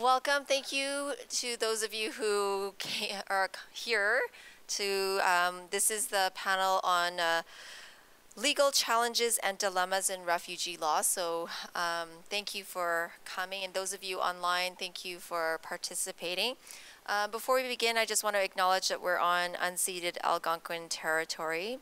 Welcome. Thank you to those of you who came, are here to, um, this is the panel on uh, legal challenges and dilemmas in refugee law. So um, thank you for coming. And those of you online, thank you for participating. Uh, before we begin, I just want to acknowledge that we're on unceded Algonquin territory.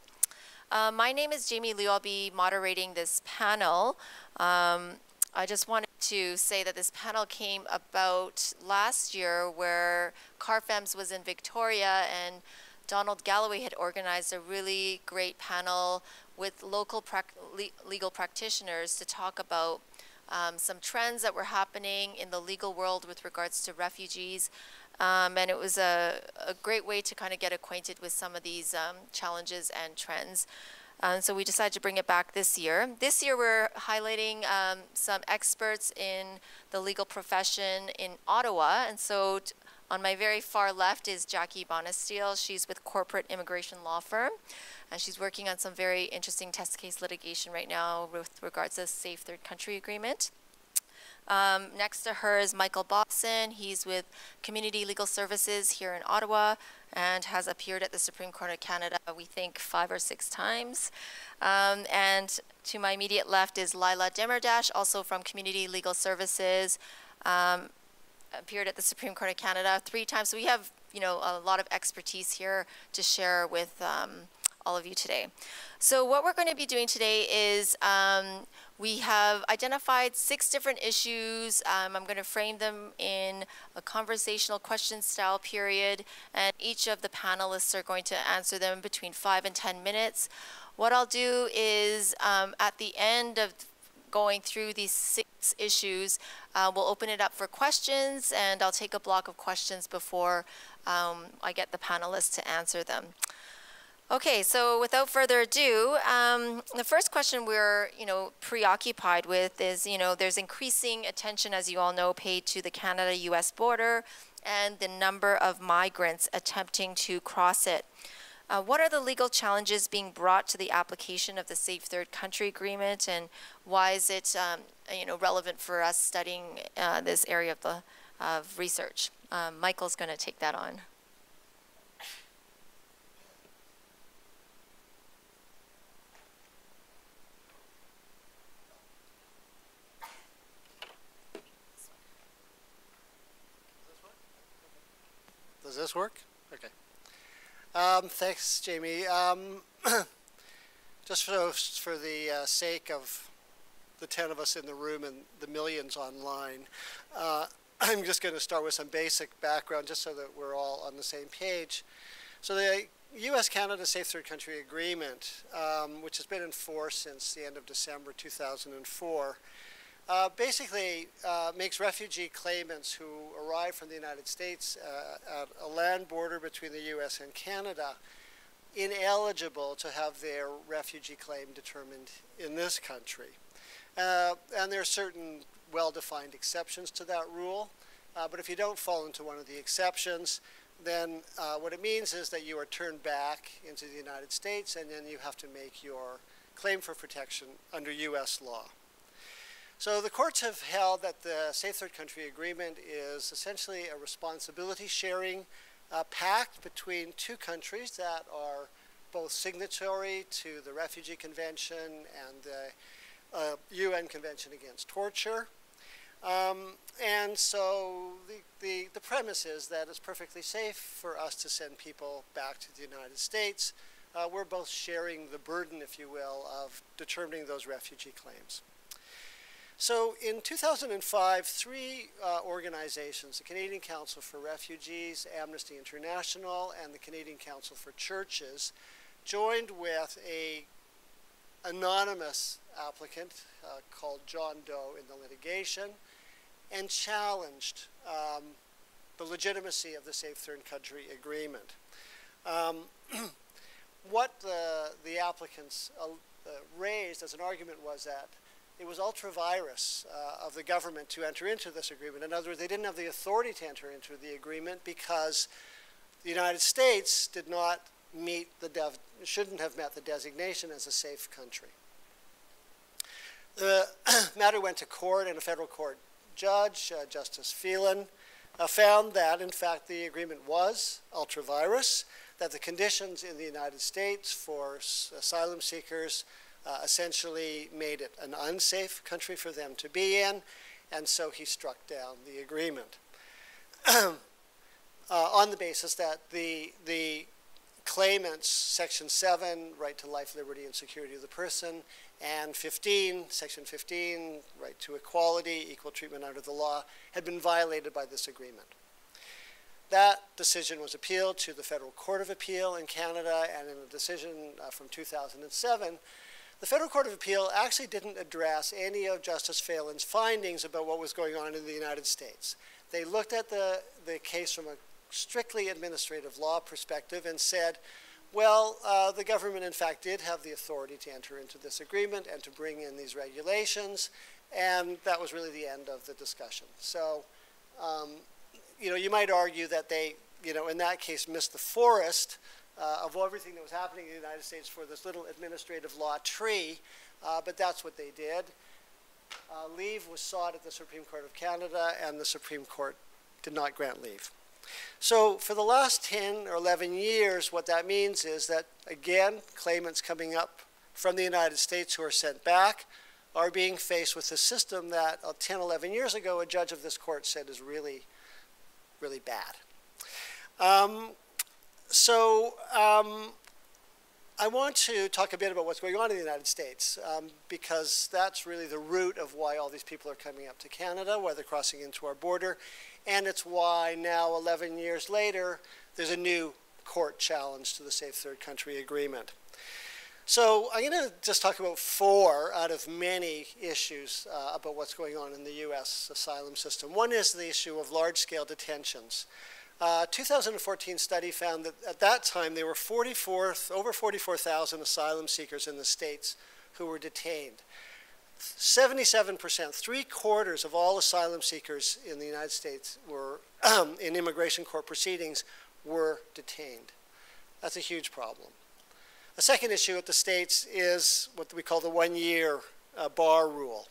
Uh, my name is Jamie Liew. I'll be moderating this panel. Um, I just wanted to say that this panel came about last year where CARFMS was in Victoria and Donald Galloway had organized a really great panel with local le legal practitioners to talk about um, some trends that were happening in the legal world with regards to refugees. Um, and it was a, a, great way to kind of get acquainted with some of these um, challenges and trends. Um, so we decided to bring it back this year. This year we're highlighting um, some experts in the legal profession in Ottawa. And so on my very far left is Jackie Bonisteel. She's with Corporate Immigration Law Firm. And she's working on some very interesting test case litigation right now with regards to Safe Third Country Agreement. Um, next to her is Michael Bossin. He's with Community Legal Services here in Ottawa and has appeared at the Supreme Court of Canada, we think, five or six times. Um, and to my immediate left is Laila Demirdache, also from Community Legal Services, um, appeared at the Supreme Court of Canada three times. So we have, you know, a lot of expertise here to share with um, all of you today. So what we're going to be doing today is um, we have identified six different issues. Um, I'm going to frame them in a conversational question style period, and each of the panelists are going to answer them between five and 10 minutes. What I'll do is um, at the end of going through these six issues, uh, we'll open it up for questions, and I'll take a block of questions before um, I get the panelists to answer them. Okay, so without further ado, um, the first question we're, you know, preoccupied with is, you know, there's increasing attention, as you all know, paid to the Canada-U.S. border and the number of migrants attempting to cross it. Uh, what are the legal challenges being brought to the application of the Safe Third Country Agreement, and why is it, um, you know, relevant for us studying uh, this area of the of research? Um, Michael's going to take that on. Does this work? Okay. Um, thanks, Jamie. Um, just for, for the uh, sake of the 10 of us in the room and the millions online, uh, I'm just going to start with some basic background just so that we're all on the same page. So the U.S.-Canada Safe Third Country Agreement, um, which has been in force since the end of December 2004, uh, basically uh, makes refugee claimants who arrive from the United States uh, at a land border between the U.S. and Canada ineligible to have their refugee claim determined in this country. Uh, and there are certain well-defined exceptions to that rule. Uh, but if you don't fall into one of the exceptions, then uh, what it means is that you are turned back into the United States and then you have to make your claim for protection under U.S. law. So the courts have held that the Safe Third Country Agreement is essentially a responsibility sharing uh, pact between two countries that are both signatory to the Refugee Convention and the uh, UN Convention Against Torture. Um, and so the, the, the, premise is that it's perfectly safe for us to send people back to the United States. Uh, we're both sharing the burden, if you will, of determining those refugee claims. So in 2005, three uh, organizations, the Canadian Council for Refugees, Amnesty International, and the Canadian Council for Churches, joined with a anonymous applicant uh, called John Doe in the litigation and challenged um, the legitimacy of the Safe Third Country Agreement. Um, what the, the applicants uh, raised as an argument was that it was ultra vires uh, of the government to enter into this agreement. In other words, they didn't have the authority to enter into the agreement because the United States did not meet the shouldn't have met the designation as a safe country. The matter went to court, and a federal court judge, uh, Justice Phelan, uh, found that, in fact, the agreement was ultra vires, that the conditions in the United States for asylum seekers uh, essentially made it an unsafe country for them to be in, and so he struck down the agreement. uh, on the basis that the, the claimants, Section 7, right to life, liberty, and security of the person, and 15, Section 15, right to equality, equal treatment under the law, had been violated by this agreement. That decision was appealed to the Federal Court of Appeal in Canada, and in a decision uh, from 2007, the Federal Court of Appeal actually didn't address any of Justice Phelan's findings about what was going on in the United States. They looked at the, the case from a strictly administrative law perspective and said, well, uh, the government, in fact, did have the authority to enter into this agreement and to bring in these regulations, and that was really the end of the discussion. So, um, you know, you might argue that they, you know, in that case, missed the forest uh, of everything that was happening in the United States for this little administrative law tree, uh, but that's what they did. Uh, leave was sought at the Supreme Court of Canada, and the Supreme Court did not grant leave. So for the last 10 or 11 years, what that means is that, again, claimants coming up from the United States who are sent back are being faced with a system that uh, 10, 11 years ago, a judge of this court said is really, really bad. Um, so um, I want to talk a bit about what's going on in the United States um, because that's really the root of why all these people are coming up to Canada, why they're crossing into our border, and it's why now, 11 years later, there's a new court challenge to the Safe Third Country Agreement. So I'm going to just talk about four out of many issues uh, about what's going on in the U.S. asylum system. One is the issue of large-scale detentions. Uh, 2014 study found that at that time there were 44, over 44,000 asylum seekers in the states who were detained. 77%, three quarters of all asylum seekers in the United States were, um, in immigration court proceedings, were detained. That's a huge problem. A second issue at the states is what we call the one-year uh, bar rule.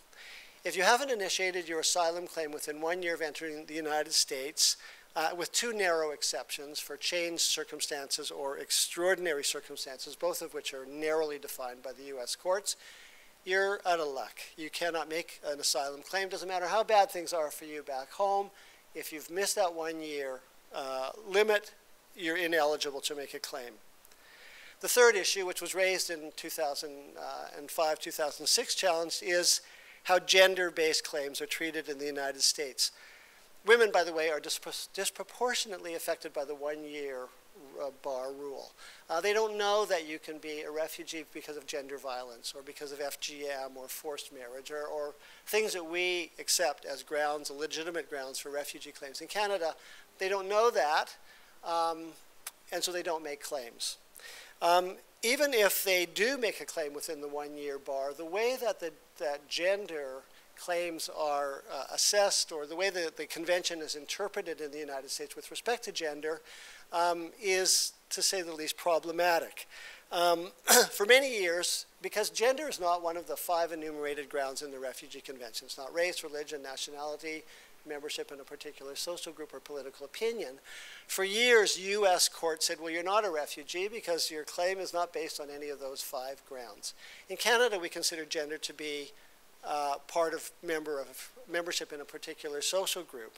If you haven't initiated your asylum claim within one year of entering the United States, uh, with two narrow exceptions for changed circumstances or extraordinary circumstances, both of which are narrowly defined by the U.S. courts, you're out of luck. You cannot make an asylum claim. Doesn't matter how bad things are for you back home. If you've missed that one year uh, limit, you're ineligible to make a claim. The third issue, which was raised in 2005 2006 challenge, is how gender based claims are treated in the United States. Women, by the way, are disproportionately affected by the one year uh, bar rule. Uh, they don't know that you can be a refugee because of gender violence or because of FGM or forced marriage or, or things that we accept as grounds, legitimate grounds for refugee claims. In Canada, they don't know that, um, and so they don't make claims. Um, even if they do make a claim within the one year bar, the way that, the, that gender claims are uh, assessed or the way that the convention is interpreted in the United States with respect to gender um, is, to say the least, problematic. Um, for many years, because gender is not one of the five enumerated grounds in the Refugee Convention, it's not race, religion, nationality, membership in a particular social group or political opinion. For years, U.S. courts said, well, you're not a refugee because your claim is not based on any of those five grounds. In Canada, we consider gender to be uh, part of member of membership in a particular social group.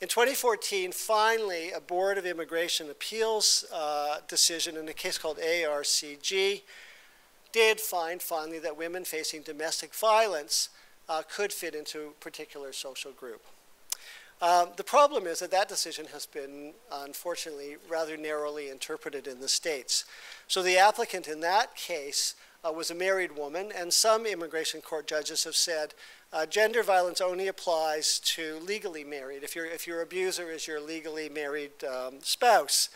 In 2014, finally, a Board of Immigration Appeals uh, decision in a case called ARCG did find finally that women facing domestic violence uh, could fit into a particular social group. Um, the problem is that that decision has been, unfortunately, rather narrowly interpreted in the states. So the applicant in that case uh, was a married woman, and some immigration court judges have said uh, gender violence only applies to legally married, if, you if your abuser is your legally married um, spouse.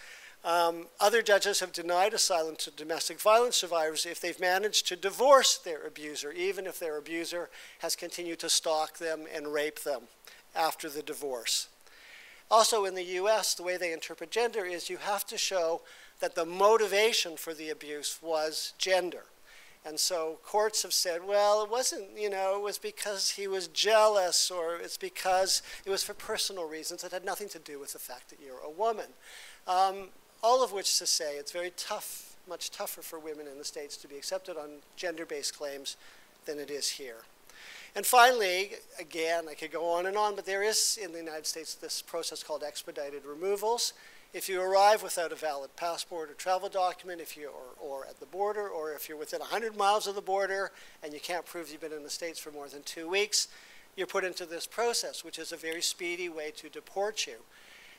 Um, other judges have denied asylum to domestic violence survivors if they've managed to divorce their abuser, even if their abuser has continued to stalk them and rape them after the divorce. Also in the US, the way they interpret gender is you have to show that the motivation for the abuse was gender. And so courts have said, well, it wasn't, you know, it was because he was jealous or it's because it was for personal reasons. It had nothing to do with the fact that you're a woman. Um, all of which to say it's very tough, much tougher for women in the States to be accepted on gender based claims than it is here. And finally, again, I could go on and on, but there is in the United States this process called expedited removals. If you arrive without a valid passport or travel document, if you or, or at the border, or if you're within 100 miles of the border and you can't prove you've been in the States for more than two weeks, you're put into this process, which is a very speedy way to deport you.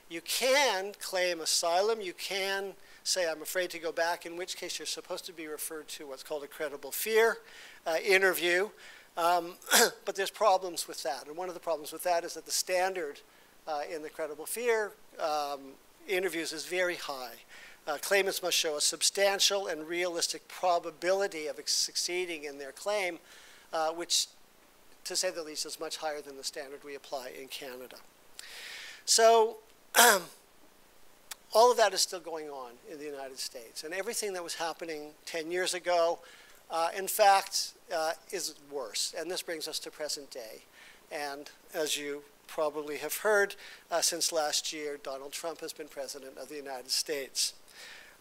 You can claim asylum. You can say, I'm afraid to go back, in which case you're supposed to be referred to what's called a credible fear uh, interview. Um, but there's problems with that. And one of the problems with that is that the standard uh, in the credible fear um, interviews is very high. Uh, claimants must show a substantial and realistic probability of succeeding in their claim, uh, which, to say the least, is much higher than the standard we apply in Canada. So, all of that is still going on in the United States. And everything that was happening 10 years ago, uh, in fact, uh, is worse. And this brings us to present day. And as you probably have heard, uh, since last year, Donald Trump has been president of the United States.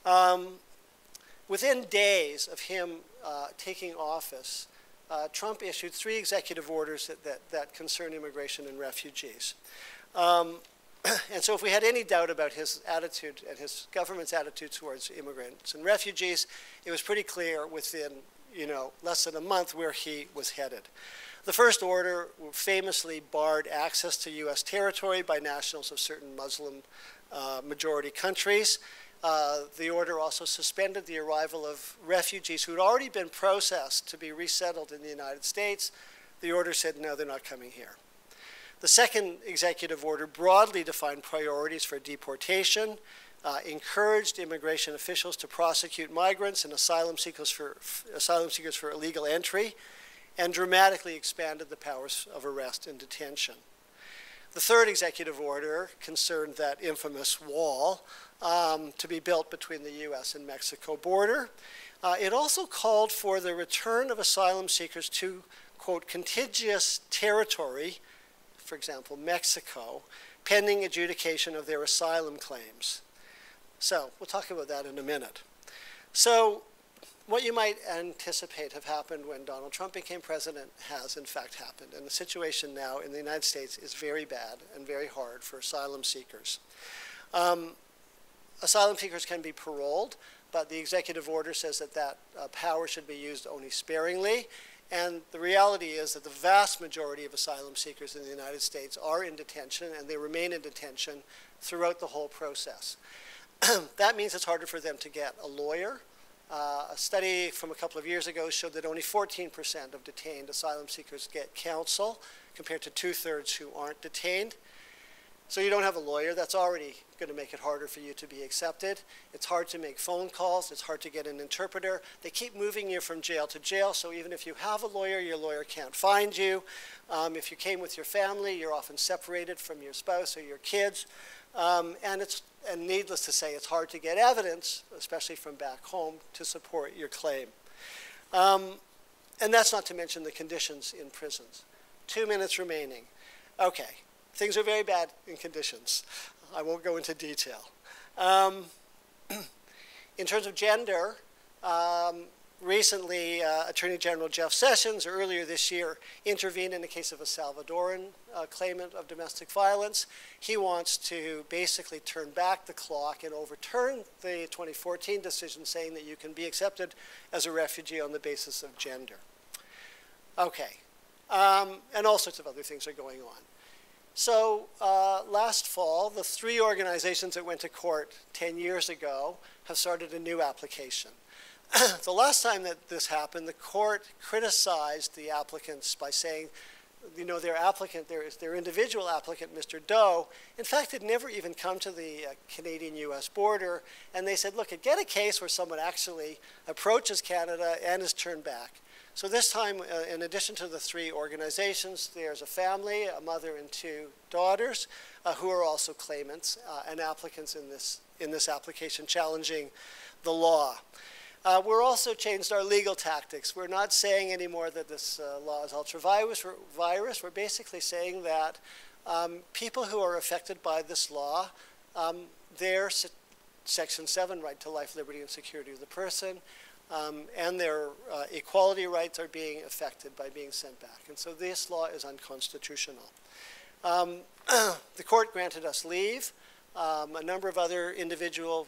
Um, within days of him uh, taking office, uh, Trump issued three executive orders that, that, that concern immigration and refugees. Um, and so if we had any doubt about his attitude and his government's attitude towards immigrants and refugees, it was pretty clear within you know, less than a month where he was headed. The first order famously barred access to U.S. territory by nationals of certain Muslim uh, majority countries. Uh, the order also suspended the arrival of refugees who had already been processed to be resettled in the United States. The order said, no, they're not coming here. The second executive order broadly defined priorities for deportation, uh, encouraged immigration officials to prosecute migrants and asylum seekers for, asylum seekers for illegal entry, and dramatically expanded the powers of arrest and detention. The third executive order concerned that infamous wall um, to be built between the U.S. and Mexico border. Uh, it also called for the return of asylum seekers to, quote, contiguous territory, for example, Mexico, pending adjudication of their asylum claims. So we'll talk about that in a minute. So what you might anticipate have happened when Donald Trump became president has in fact happened. And the situation now in the United States is very bad and very hard for asylum seekers. Um, asylum seekers can be paroled, but the executive order says that that uh, power should be used only sparingly. And the reality is that the vast majority of asylum seekers in the United States are in detention and they remain in detention throughout the whole process. that means it's harder for them to get a lawyer, uh, a study from a couple of years ago showed that only 14% of detained asylum seekers get counsel, compared to two thirds who aren't detained. So you don't have a lawyer, that's already going to make it harder for you to be accepted. It's hard to make phone calls, it's hard to get an interpreter. They keep moving you from jail to jail, so even if you have a lawyer, your lawyer can't find you. Um, if you came with your family, you're often separated from your spouse or your kids. Um, and it's and needless to say, it's hard to get evidence, especially from back home, to support your claim. Um, and that's not to mention the conditions in prisons. Two minutes remaining. Okay, things are very bad in conditions. I won't go into detail. Um, in terms of gender, um, recently, uh, Attorney General Jeff Sessions, earlier this year, intervened in the case of a Salvadoran uh, claimant of domestic violence. He wants to basically turn back the clock and overturn the 2014 decision saying that you can be accepted as a refugee on the basis of gender. Okay. Um, and all sorts of other things are going on. So uh, last fall, the three organizations that went to court 10 years ago have started a new application. the last time that this happened, the court criticized the applicants by saying, you know, their applicant, their, their individual applicant, Mr. Doe, in fact, had never even come to the uh, Canadian-U.S. border, and they said, look, get a case where someone actually approaches Canada and is turned back. So this time, uh, in addition to the three organizations, there's a family, a mother and two daughters, uh, who are also claimants uh, and applicants in this, in this application challenging the law. Uh, we're also changed our legal tactics. We're not saying anymore that this uh, law is ultra-virus. Virus. We're basically saying that um, people who are affected by this law, um, their se Section 7 right to life, liberty, and security of the person, um, and their uh, equality rights are being affected by being sent back. And so this law is unconstitutional. Um, the court granted us leave. Um, a number of other individual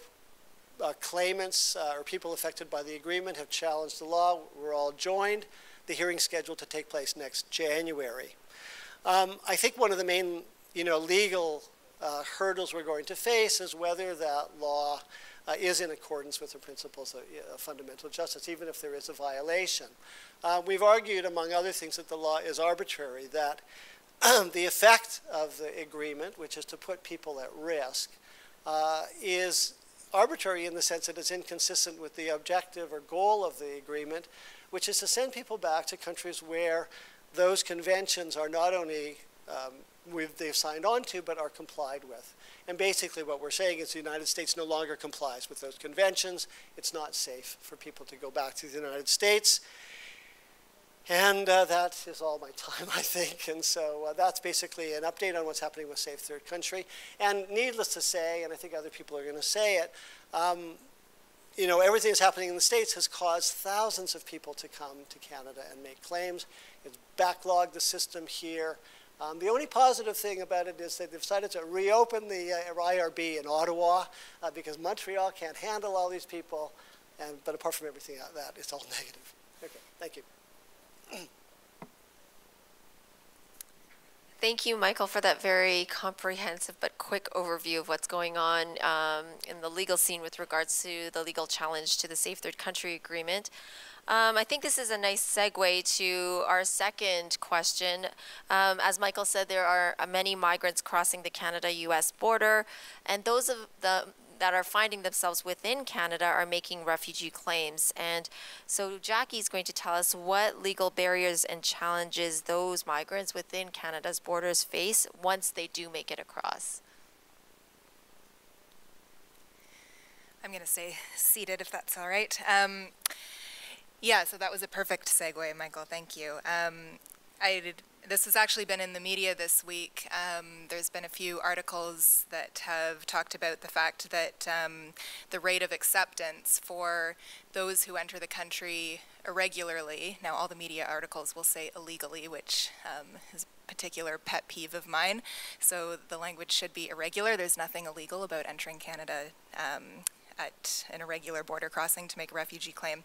uh, claimants uh, or people affected by the agreement have challenged the law. We're all joined. The hearing scheduled to take place next January. Um, I think one of the main, you know, legal uh, hurdles we're going to face is whether that law uh, is in accordance with the principles of uh, fundamental justice, even if there is a violation. Uh, we've argued, among other things, that the law is arbitrary, that the effect of the agreement, which is to put people at risk, uh, is arbitrary in the sense that it's inconsistent with the objective or goal of the agreement, which is to send people back to countries where those conventions are not only um, they've signed on to, but are complied with. And basically what we're saying is the United States no longer complies with those conventions. It's not safe for people to go back to the United States. And uh, that is all my time, I think. And so uh, that's basically an update on what's happening with Safe Third Country. And needless to say, and I think other people are going to say it, um, you know, everything that's happening in the States has caused thousands of people to come to Canada and make claims. It's backlogged the system here. Um, the only positive thing about it is that they've decided to reopen the uh, IRB in Ottawa uh, because Montreal can't handle all these people. And, but apart from everything like that, it's all negative. Okay, thank you. Thank you, Michael, for that very comprehensive but quick overview of what's going on um, in the legal scene with regards to the legal challenge to the Safe Third Country Agreement. Um, I think this is a nice segue to our second question. Um, as Michael said, there are many migrants crossing the Canada-U.S. border, and those of the that are finding themselves within Canada are making refugee claims. And so Jackie's going to tell us what legal barriers and challenges those migrants within Canada's borders face once they do make it across. I'm going to say seated if that's all right. Um, yeah, so that was a perfect segue, Michael. Thank you. Um, I did, this has actually been in the media this week. Um, there's been a few articles that have talked about the fact that um, the rate of acceptance for those who enter the country irregularly, now all the media articles will say illegally, which um, is a particular pet peeve of mine. So the language should be irregular. There's nothing illegal about entering Canada um, at an irregular border crossing to make a refugee claim.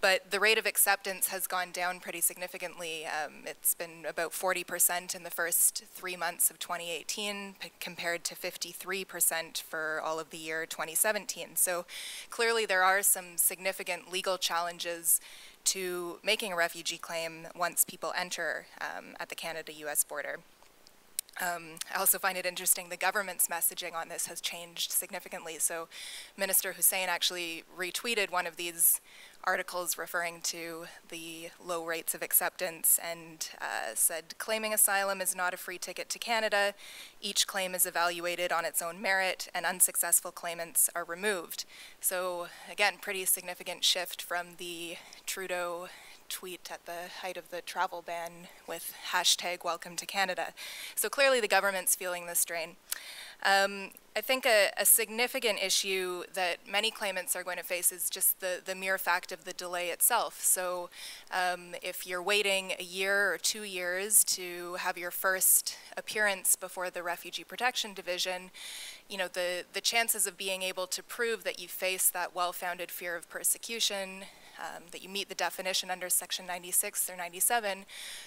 But the rate of acceptance has gone down pretty significantly. Um, it's been about 40% in the first three months of 2018 compared to 53% for all of the year 2017. So clearly there are some significant legal challenges to making a refugee claim once people enter um, at the Canada-US border. Um, I also find it interesting the government's messaging on this has changed significantly. So Minister Hussen actually retweeted one of these articles referring to the low rates of acceptance and uh, said, claiming asylum is not a free ticket to Canada. Each claim is evaluated on its own merit and unsuccessful claimants are removed. So again, pretty significant shift from the Trudeau tweet at the height of the travel ban with hashtag welcome to Canada. So clearly the government's feeling the strain. Um, I think a, a, significant issue that many claimants are going to face is just the, the mere fact of the delay itself. So um, if you're waiting a year or two years to have your first appearance before the Refugee Protection Division, you know, the, the chances of being able to prove that you face that well-founded fear of persecution um, that you meet the definition under Section 96 or 97,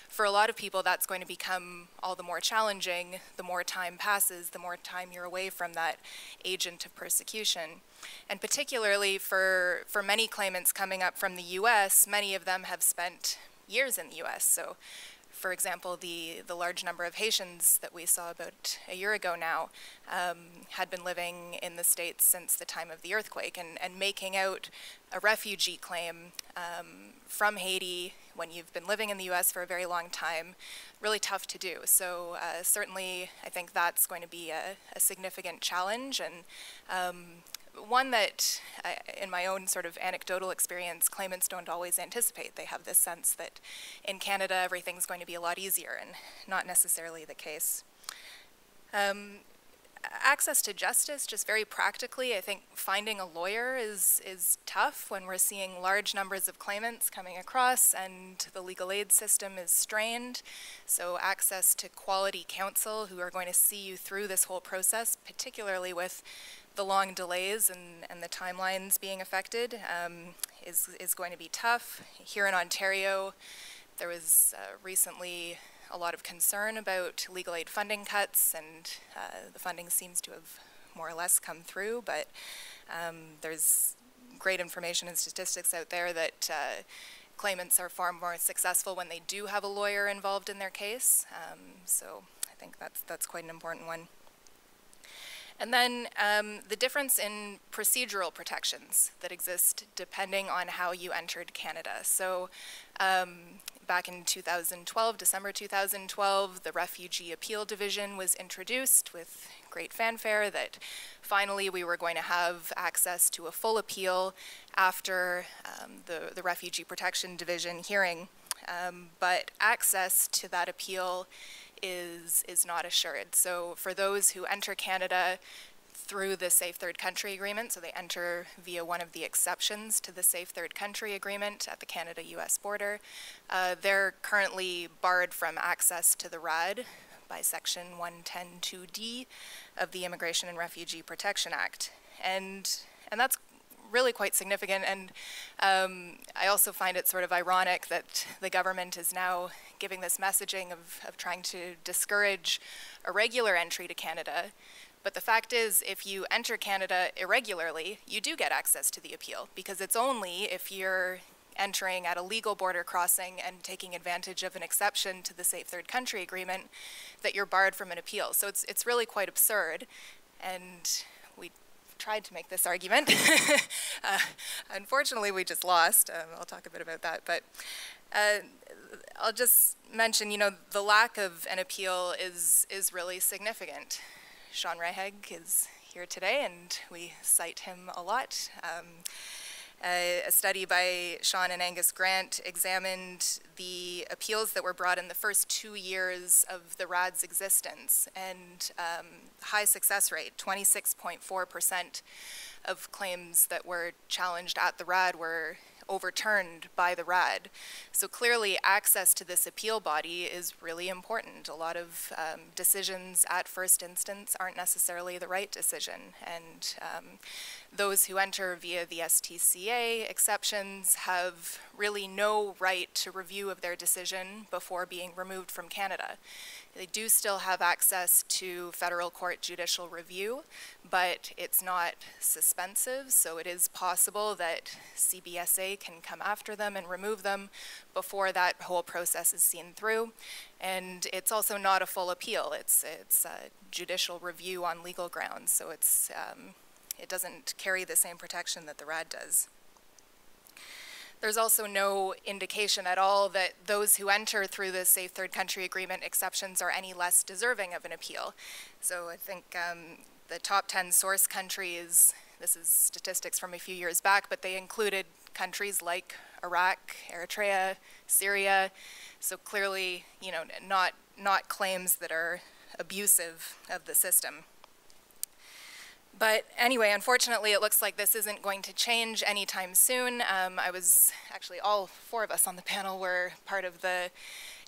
for a lot of people that's going to become all the more challenging the more time passes, the more time you're away from that agent of persecution. And particularly for, for many claimants coming up from the US, many of them have spent years in the US. So for example, the, the large number of Haitians that we saw about a year ago now um, had been living in the States since the time of the earthquake and, and making out a refugee claim um, from Haiti when you've been living in the US for a very long time, really tough to do. So uh, certainly I think that's going to be a, a significant challenge and um, one that, I, in my own sort of anecdotal experience, claimants don't always anticipate. They have this sense that in Canada everything's going to be a lot easier, and not necessarily the case. Um, access to justice, just very practically, I think finding a lawyer is, is tough when we're seeing large numbers of claimants coming across and the legal aid system is strained. So access to quality counsel who are going to see you through this whole process, particularly with the long delays and, and the timelines being affected, um, is, is going to be tough. Here in Ontario, there was uh, recently a lot of concern about legal aid funding cuts, and uh, the funding seems to have more or less come through, but um, there's great information and statistics out there that uh, claimants are far more successful when they do have a lawyer involved in their case. Um, so I think that's, that's quite an important one. And then um, the difference in procedural protections that exist depending on how you entered Canada. So um, back in 2012, December 2012, the Refugee Appeal Division was introduced with great fanfare that finally we were going to have access to a full appeal after um, the, the Refugee Protection Division hearing. Um, but access to that appeal is, is not assured. So for those who enter Canada through the Safe Third Country Agreement, so they enter via one of the exceptions to the Safe Third Country Agreement at the Canada-US border. Uh, they're currently barred from access to the RAD by Section 110.2d of the Immigration and Refugee Protection Act. And, and that's really quite significant. And um, I also find it sort of ironic that the government is now giving this messaging of, of trying to discourage irregular entry to Canada but the fact is, if you enter Canada irregularly, you do get access to the appeal because it's only if you're entering at a legal border crossing and taking advantage of an exception to the Safe Third Country Agreement that you're barred from an appeal. So it's, it's really quite absurd. And we tried to make this argument. uh, unfortunately, we just lost. Um, I'll talk a bit about that. But uh, I'll just mention, you know, the lack of an appeal is, is really significant. Sean Rehaag is here today, and we cite him a lot. Um, a, study by Sean and Angus Grant examined the appeals that were brought in the first two years of the RAD's existence, and um, high success rate, 26.4% of claims that were challenged at the RAD were overturned by the RAD. So clearly access to this appeal body is really important. A lot of um, decisions at first instance aren't necessarily the right decision and um, those who enter via the STCA exceptions have really no right to review of their decision before being removed from Canada. They do still have access to federal court judicial review, but it's not suspensive, so it is possible that CBSA can come after them and remove them before that whole process is seen through. And it's also not a full appeal. It's, it's a judicial review on legal grounds, so it's, um, it doesn't carry the same protection that the RAD does. There's also no indication at all that those who enter through the Safe Third Country Agreement exceptions are any less deserving of an appeal. So I think um, the top 10 source countries, this is statistics from a few years back, but they included countries like Iraq, Eritrea, Syria. So clearly, you know, not, not claims that are abusive of the system. But anyway, unfortunately, it looks like this isn't going to change anytime soon. Um, I was actually, all four of us on the panel were part of the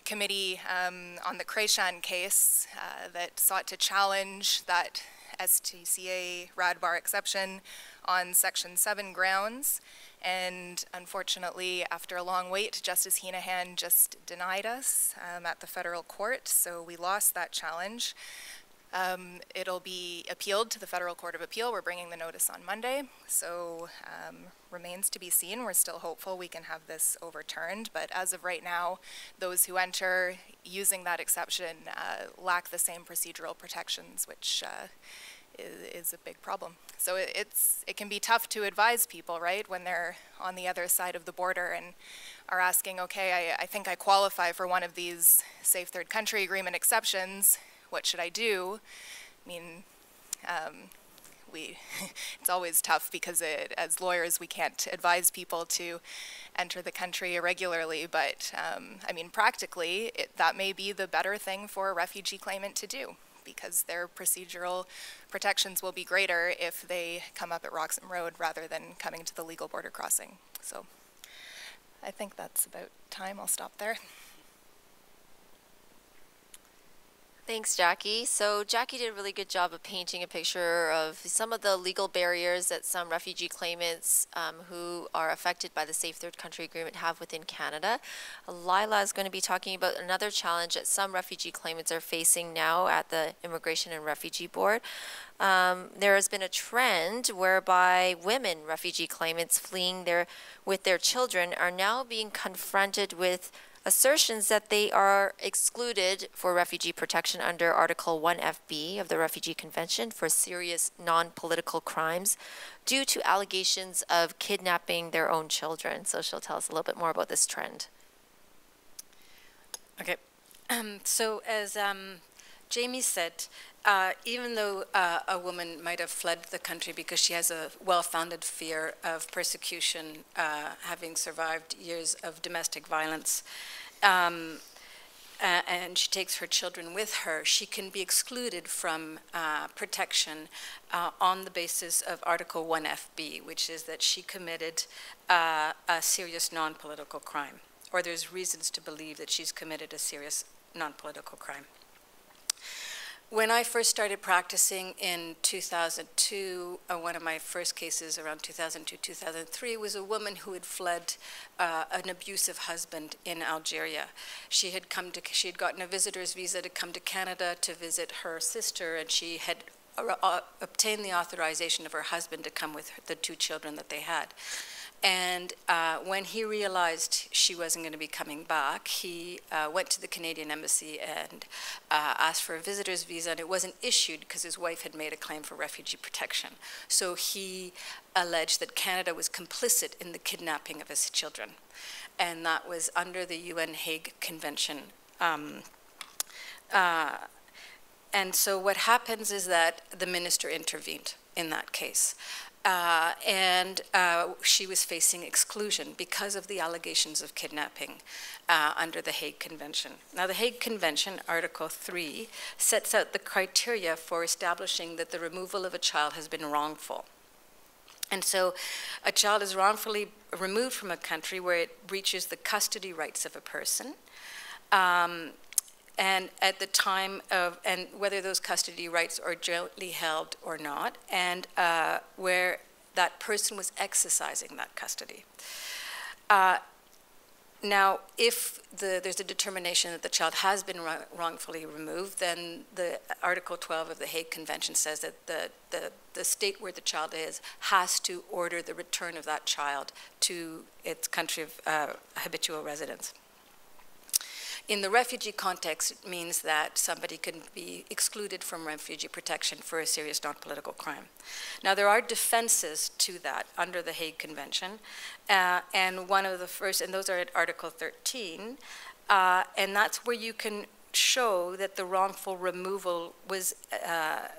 committee um, on the Kreishan case uh, that sought to challenge that STCA RADBAR exception on Section 7 grounds. And unfortunately, after a long wait, Justice Heneghan just denied us um, at the federal court, so we lost that challenge. Um, it'll be appealed to the Federal Court of Appeal. We're bringing the notice on Monday, so um, remains to be seen. We're still hopeful we can have this overturned, but as of right now, those who enter using that exception uh, lack the same procedural protections, which uh, is, is, a big problem. So it, it's it can be tough to advise people, right, when they're on the other side of the border and are asking, okay, I, I think I qualify for one of these Safe Third Country Agreement exceptions what should I do? I mean, um, we, it's always tough because it, as lawyers, we can't advise people to enter the country irregularly. But um, I mean, practically, it, that may be the better thing for a refugee claimant to do because their procedural protections will be greater if they come up at Roxham Road rather than coming to the legal border crossing. So I think that's about time. I'll stop there. Thanks, Jackie. So Jackie did a really good job of painting a picture of some of the legal barriers that some refugee claimants um, who are affected by the Safe Third Country Agreement have within Canada. Laila is going to be talking about another challenge that some refugee claimants are facing now at the Immigration and Refugee Board. Um, there has been a trend whereby women refugee claimants fleeing their with their children are now being confronted with assertions that they are excluded for refugee protection under Article 1FB of the Refugee Convention for serious non political crimes due to allegations of kidnapping their own children. So she'll tell us a little bit more about this trend. Okay. Um, so, as um, Jamie said, uh, even though uh, a woman might have fled the country because she has a well-founded fear of persecution, uh, having survived years of domestic violence, um, and she takes her children with her, she can be excluded from uh, protection uh, on the basis of Article 1FB, which is that she committed uh, a serious non-political crime, or there's reasons to believe that she's committed a serious non-political crime. When I first started practicing in 2002, uh, one of my first cases around 2002, 2003 was a woman who had fled uh, an abusive husband in Algeria. She had come to, she had gotten a visitor's visa to come to Canada to visit her sister, and she had uh, obtained the authorization of her husband to come with the two children that they had. And uh, when he realized she wasn't going to be coming back, he uh, went to the Canadian Embassy and uh, asked for a visitor's visa, and it wasn't issued because his wife had made a claim for refugee protection. So he alleged that Canada was complicit in the kidnapping of his children. And that was under the UN Hague Convention. Um, uh, and so what happens is that the minister intervened in that case. Uh, and uh, she was facing exclusion because of the allegations of kidnapping uh, under the Hague Convention. Now, the Hague Convention, Article 3, sets out the criteria for establishing that the removal of a child has been wrongful. And so a child is wrongfully removed from a country where it breaches the custody rights of a person. Um, and at the time of, and whether those custody rights are jointly held or not, and uh, where that person was exercising that custody. Uh, now, if the, there's a determination that the child has been wrongfully removed, then the Article 12 of the Hague Convention says that the, the, the state where the child is has to order the return of that child to its country of uh, habitual residence. In the refugee context, it means that somebody can be excluded from refugee protection for a serious non-political crime. Now, there are defenses to that under the Hague Convention, uh, and one of the first, and those are at Article 13, uh, and that's where you can show that the wrongful removal was uh,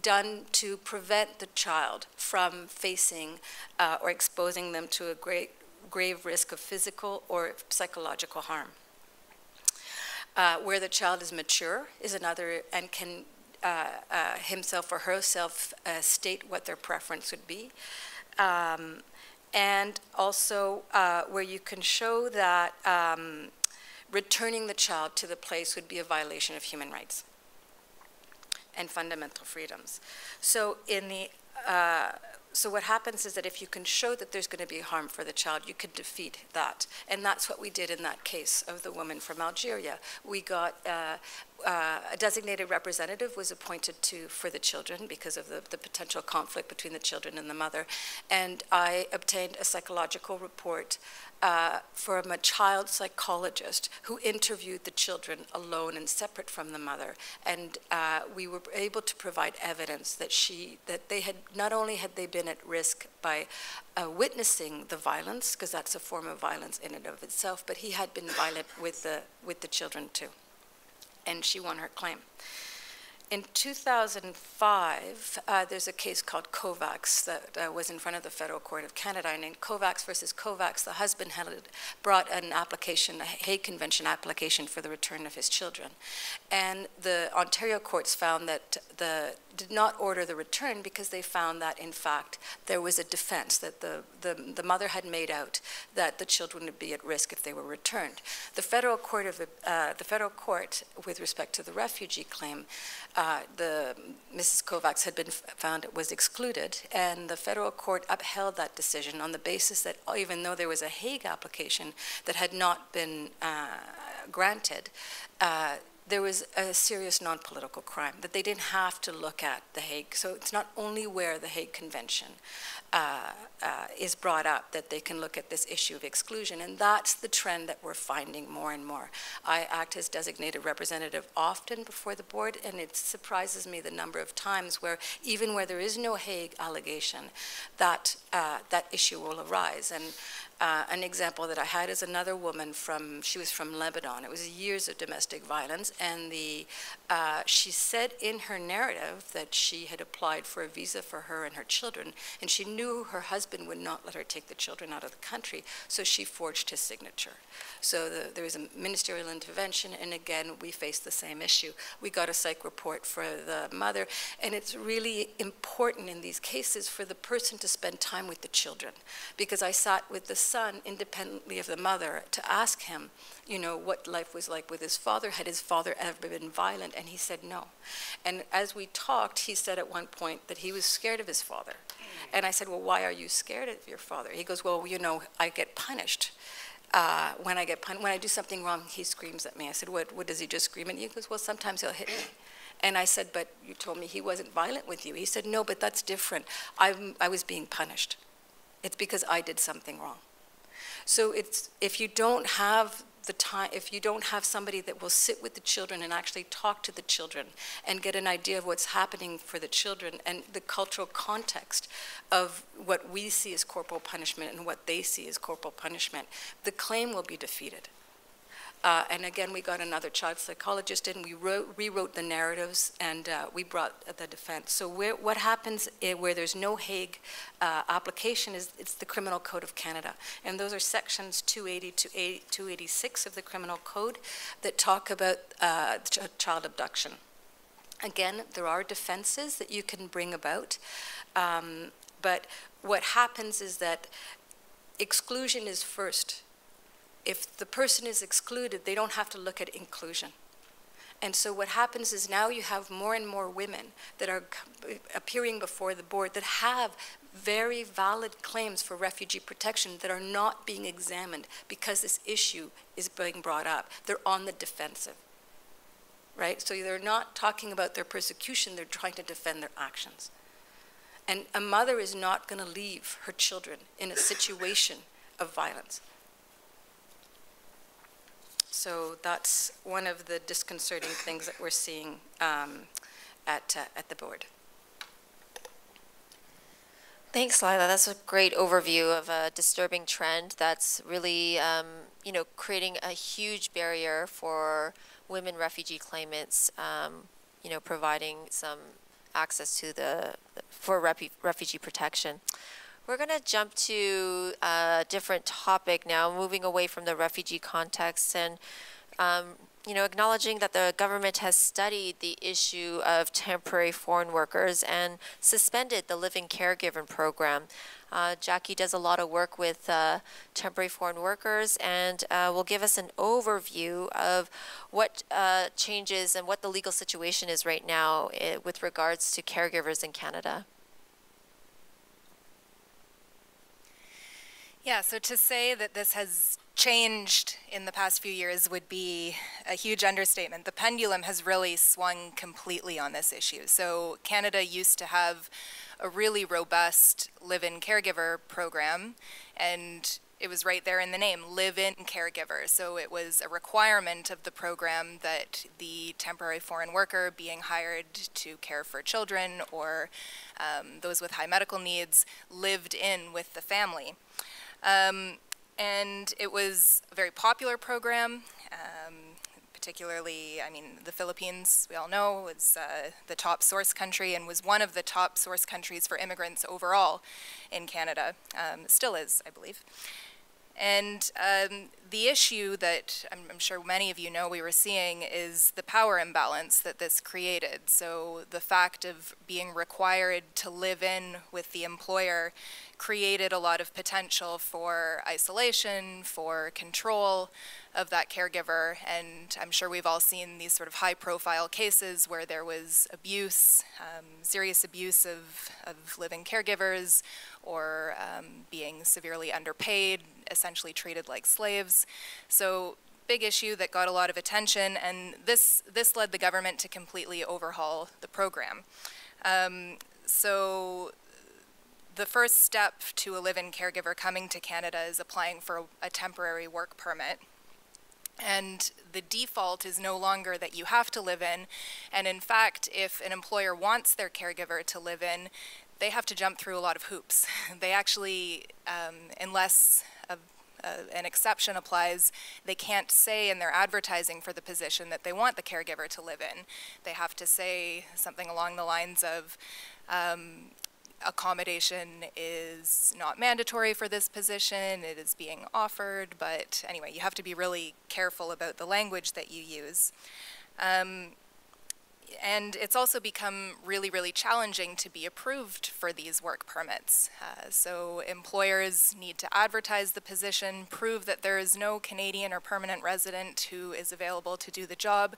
done to prevent the child from facing uh, or exposing them to a great grave risk of physical or psychological harm. Uh, where the child is mature is another and can uh, uh, himself or herself uh, state what their preference would be. Um, and also uh, where you can show that um, returning the child to the place would be a violation of human rights and fundamental freedoms. So in the uh, so what happens is that if you can show that there's going to be harm for the child, you can defeat that. And that's what we did in that case of the woman from Algeria. We got uh, uh, a designated representative was appointed to for the children because of the, the potential conflict between the children and the mother. And I obtained a psychological report uh, from a child psychologist who interviewed the children alone and separate from the mother. And uh, we were able to provide evidence that she, that they had, not only had they been at risk by uh, witnessing the violence, because that's a form of violence in and of itself, but he had been violent with the, with the children too. And she won her claim. In 2005, uh, there's a case called Kovacs that uh, was in front of the Federal Court of Canada. And in Kovacs versus Kovacs, the husband had brought an application, a Hague Convention application for the return of his children. And the Ontario courts found that the did not order the return because they found that, in fact, there was a defense that the, the, the mother had made out that the children would be at risk if they were returned. The federal court of uh, the federal court, with respect to the refugee claim, uh, the Mrs. Kovacs had been found was excluded, and the federal court upheld that decision on the basis that even though there was a Hague application that had not been uh, granted, uh, there was a serious non-political crime, that they didn't have to look at The Hague. So it's not only where the Hague Convention uh, uh, is brought up that they can look at this issue of exclusion, and that's the trend that we're finding more and more. I act as designated representative often before the board, and it surprises me the number of times where, even where there is no Hague allegation, that, uh, that issue will arise. And uh, an example that I had is another woman from, she was from Lebanon. It was years of domestic violence, and the, uh, she said in her narrative that she had applied for a visa for her and her children, and she knew her husband would not let her take the children out of the country, so she forged his signature. So the, there was a ministerial intervention, and again, we faced the same issue. We got a psych report for the mother, and it's really important in these cases for the person to spend time with the children, because I sat with the son, independently of the mother, to ask him, you know, what life was like with his father. Had his father ever been violent? And he said no. And as we talked, he said at one point that he was scared of his father. And I said, well, why are you scared of your father? He goes, well, you know, I get punished. Uh, when I get pun- when I do something wrong, he screams at me. I said, what, what does he just scream at you? He goes, well, sometimes he'll hit me. And I said, but you told me he wasn't violent with you. He said, no, but that's different. I'm, I was being punished. It's because I did something wrong. So it's, if you don't have the time, if you don't have somebody that will sit with the children and actually talk to the children and get an idea of what's happening for the children and the cultural context of what we see as corporal punishment and what they see as corporal punishment, the claim will be defeated. Uh, and again, we got another child psychologist in. We wrote, rewrote the narratives, and uh, we brought the defense. So where, what happens where there's no Hague uh, application is it's the Criminal Code of Canada, and those are sections 280 to 286 of the Criminal Code that talk about uh, ch child abduction. Again, there are defenses that you can bring about, um, but what happens is that exclusion is first if the person is excluded, they don't have to look at inclusion. And so what happens is now you have more and more women that are appearing before the board that have very valid claims for refugee protection that are not being examined because this issue is being brought up. They're on the defensive, right? So they're not talking about their persecution, they're trying to defend their actions. And a mother is not going to leave her children in a situation of violence. So that's one of the disconcerting things that we're seeing um, at, uh, at the board. Thanks, Laila. That's a great overview of a disturbing trend that's really, um, you know, creating a huge barrier for women refugee claimants, um, you know, providing some access to the, for refu refugee protection. We're going to jump to a different topic now, moving away from the refugee context and, um, you know, acknowledging that the government has studied the issue of temporary foreign workers and suspended the live-in caregiver program. Uh, Jackie does a lot of work with uh, temporary foreign workers and uh, will give us an overview of what uh, changes and what the legal situation is right now eh, with regards to caregivers in Canada. Yeah, so to say that this has changed in the past few years would be a huge understatement. The pendulum has really swung completely on this issue. So Canada used to have a really robust live-in caregiver program, and it was right there in the name, live-in caregiver. So it was a requirement of the program that the temporary foreign worker being hired to care for children or um, those with high medical needs lived in with the family. Um, and it was a very popular program. Um, particularly, I mean, the Philippines, we all know, was uh, the top source country and was one of the top source countries for immigrants overall in Canada. Um, still is, I believe. And um, the issue that I'm, I'm, sure many of you know we were seeing is the power imbalance that this created. So the fact of being required to live in with the employer created a lot of potential for isolation, for control of that caregiver. And I'm sure we've all seen these sort of high profile cases where there was abuse, um, serious abuse of, of live-in caregivers, or um, being severely underpaid, essentially treated like slaves. So big issue that got a lot of attention, and this, this led the government to completely overhaul the program. Um, so the first step to a live-in caregiver coming to Canada is applying for a temporary work permit. And the default is no longer that you have to live in. And in fact, if an employer wants their caregiver to live in, they have to jump through a lot of hoops. they actually, um, unless a, a, an exception applies, they can't say in their advertising for the position that they want the caregiver to live in. They have to say something along the lines of, um, accommodation is not mandatory for this position, it is being offered, but anyway, you have to be really careful about the language that you use. Um, and it's also become really, really challenging to be approved for these work permits. Uh, so employers need to advertise the position, prove that there is no Canadian or permanent resident who is available to do the job,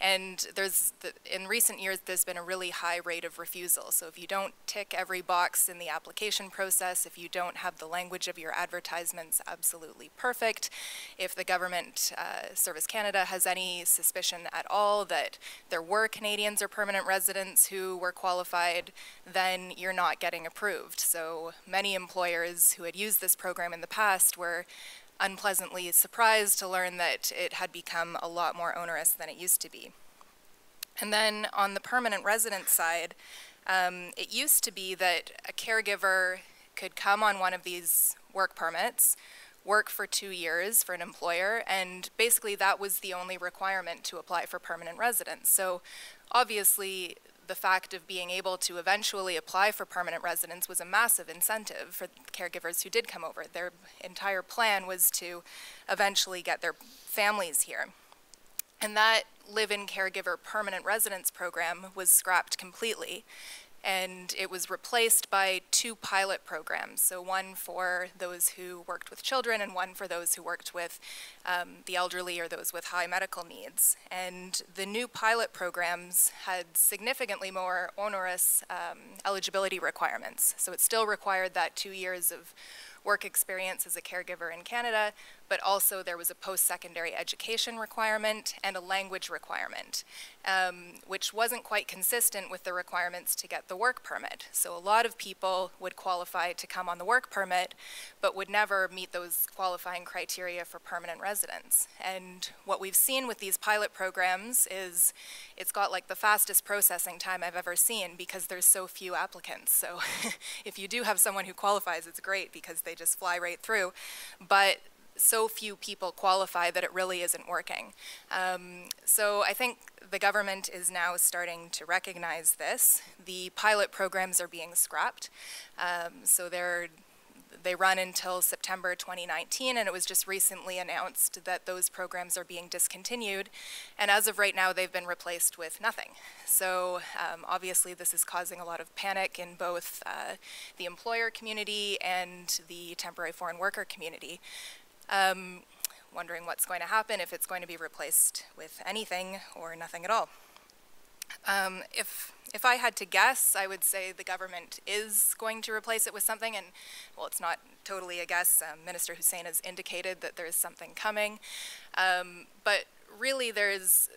and there's, the, in recent years, there's been a really high rate of refusal. So if you don't tick every box in the application process, if you don't have the language of your advertisements absolutely perfect, if the government, uh, Service Canada, has any suspicion at all that there were Canadians or permanent residents who were qualified, then you're not getting approved. So many employers who had used this program in the past were unpleasantly surprised to learn that it had become a lot more onerous than it used to be. And then on the permanent resident side, um, it used to be that a caregiver could come on one of these work permits, work for two years for an employer, and basically that was the only requirement to apply for permanent residence. So obviously the fact of being able to eventually apply for permanent residence was a massive incentive for caregivers who did come over. Their entire plan was to eventually get their families here. And that live-in caregiver permanent residence program was scrapped completely and it was replaced by two pilot programs. So one for those who worked with children and one for those who worked with um, the elderly or those with high medical needs. And the new pilot programs had significantly more onerous um, eligibility requirements. So it still required that two years of work experience as a caregiver in Canada, but also there was a post-secondary education requirement and a language requirement, um, which wasn't quite consistent with the requirements to get the work permit. So a lot of people would qualify to come on the work permit, but would never meet those qualifying criteria for permanent residence. And what we've seen with these pilot programs is it's got like the fastest processing time I've ever seen because there's so few applicants. So if you do have someone who qualifies, it's great because they just fly right through. But so few people qualify that it really isn't working. Um, so I think the government is now starting to recognize this. The pilot programs are being scrapped. Um, so they're they run until September 2019, and it was just recently announced that those programs are being discontinued. And as of right now, they've been replaced with nothing. So um, obviously, this is causing a lot of panic in both uh, the employer community and the temporary foreign worker community. Um, wondering what's going to happen, if it's going to be replaced with anything or nothing at all. Um, if if I had to guess, I would say the government is going to replace it with something, and well, it's not totally a guess. Um, Minister Hussen has indicated that there is something coming, um, but really there's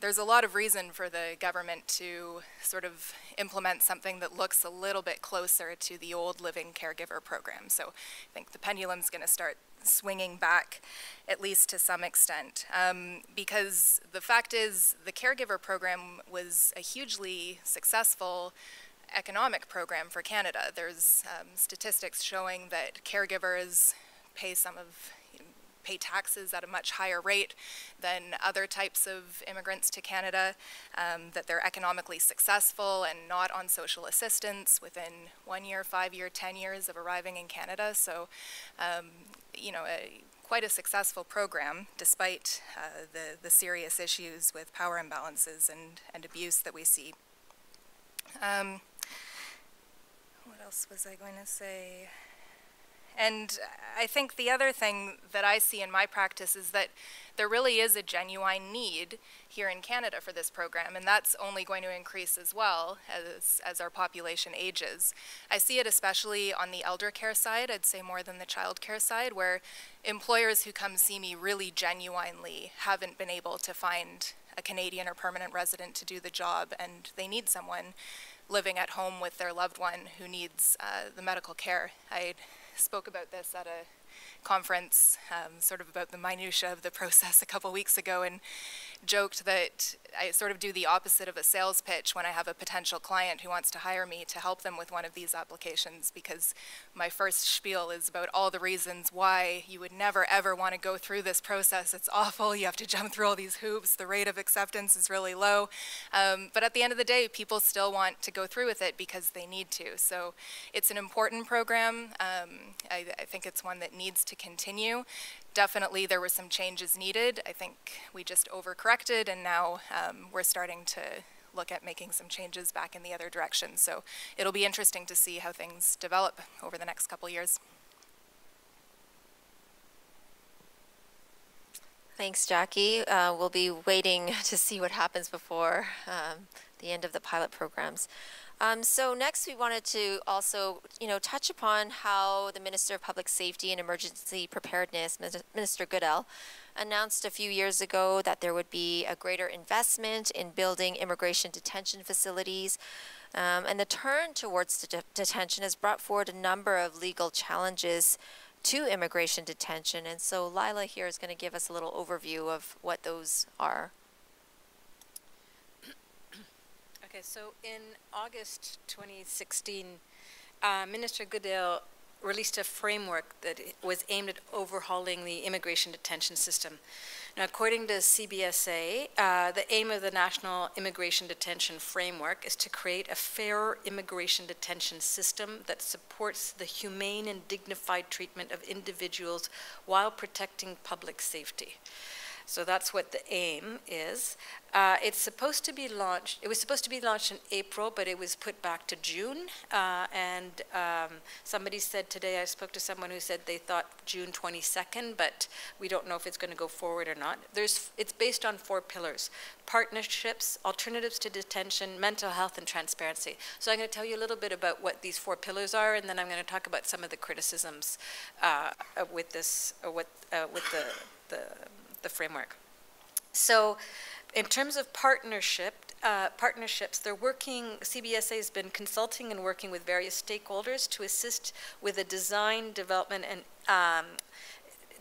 there's a lot of reason for the government to sort of implement something that looks a little bit closer to the old live-in caregiver program. So I think the pendulum's going to start swinging back, at least to some extent. Um, because the fact is, the caregiver program was a hugely successful economic program for Canada. There's um, statistics showing that caregivers pay some of pay taxes at a much higher rate than other types of immigrants to Canada, um, that they're economically successful and not on social assistance within one year, five year, ten years of arriving in Canada. So, um, you know, a, quite a successful program despite uh, the, the serious issues with power imbalances and, and abuse that we see. Um, what else was I going to say? And I think the other thing that I see in my practice is that there really is a genuine need here in Canada for this program, and that's only going to increase as well as, as our population ages. I see it especially on the elder care side, I'd say more than the child care side, where employers who come see me really genuinely haven't been able to find a Canadian or permanent resident to do the job, and they need someone living at home with their loved one who needs uh, the medical care. I spoke about this at a conference, um, sort of about the minutia of the process a couple weeks ago, and joked that I sort of do the opposite of a sales pitch when I have a potential client who wants to hire me to help them with one of these applications because my first spiel is about all the reasons why you would never ever want to go through this process. It's awful. You have to jump through all these hoops. The rate of acceptance is really low. Um, but at the end of the day, people still want to go through with it because they need to. So it's an important program. Um, I, I think it's one that needs to continue definitely there were some changes needed. I think we just overcorrected and now um, we're starting to look at making some changes back in the other direction. So it'll be interesting to see how things develop over the next couple years. Thanks, Jackie. Uh, we'll be waiting to see what happens before um, the end of the pilot programs. Um, so next we wanted to also, you know, touch upon how the Minister of Public Safety and Emergency Preparedness, Minister Goodale, announced a few years ago that there would be a greater investment in building immigration detention facilities. Um, and the turn towards de detention has brought forward a number of legal challenges to immigration detention. And so Laila here is going to give us a little overview of what those are. Okay, so in August 2016, uh, Minister Goodale released a framework that was aimed at overhauling the immigration detention system. Now, according to CBSA, uh, the aim of the National Immigration Detention Framework is to create a fairer immigration detention system that supports the humane and dignified treatment of individuals while protecting public safety. So that's what the aim is. Uh, it's supposed to be launched, it was supposed to be launched in April, but it was put back to June. Uh, and um, somebody said today, I spoke to someone who said they thought June 22nd, but we don't know if it's going to go forward or not. There's, it's based on four pillars, partnerships, alternatives to detention, mental health, and transparency. So I'm going to tell you a little bit about what these four pillars are, and then I'm going to talk about some of the criticisms uh, with this, uh, with, uh, with the, the the framework. So in terms of partnership, uh, partnerships, they're working, CBSA has been consulting and working with various stakeholders to assist with the design, development, and um,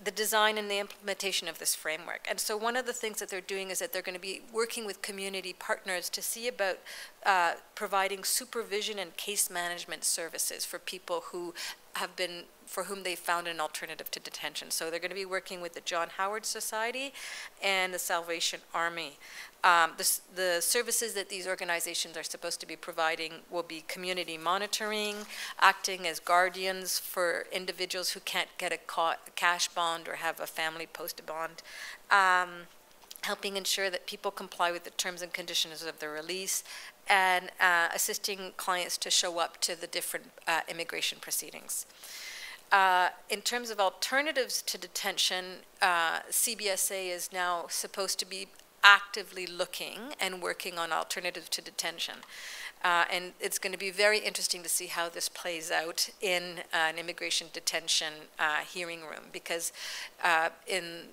the design and the implementation of this framework. And so one of the things that they're doing is that they're going to be working with community partners to see about uh, providing supervision and case management services for people who have been for whom they found an alternative to detention. So they're going to be working with the John Howard Society and the Salvation Army. Um, the, the, services that these organizations are supposed to be providing will be community monitoring, acting as guardians for individuals who can't get a, ca cash bond or have a family post a bond, um, helping ensure that people comply with the terms and conditions of their release, and uh, assisting clients to show up to the different uh, immigration proceedings. Uh, in terms of alternatives to detention, uh, CBSA is now supposed to be actively looking and working on alternatives to detention. Uh, and it's going to be very interesting to see how this plays out in an immigration detention uh, hearing room because uh, in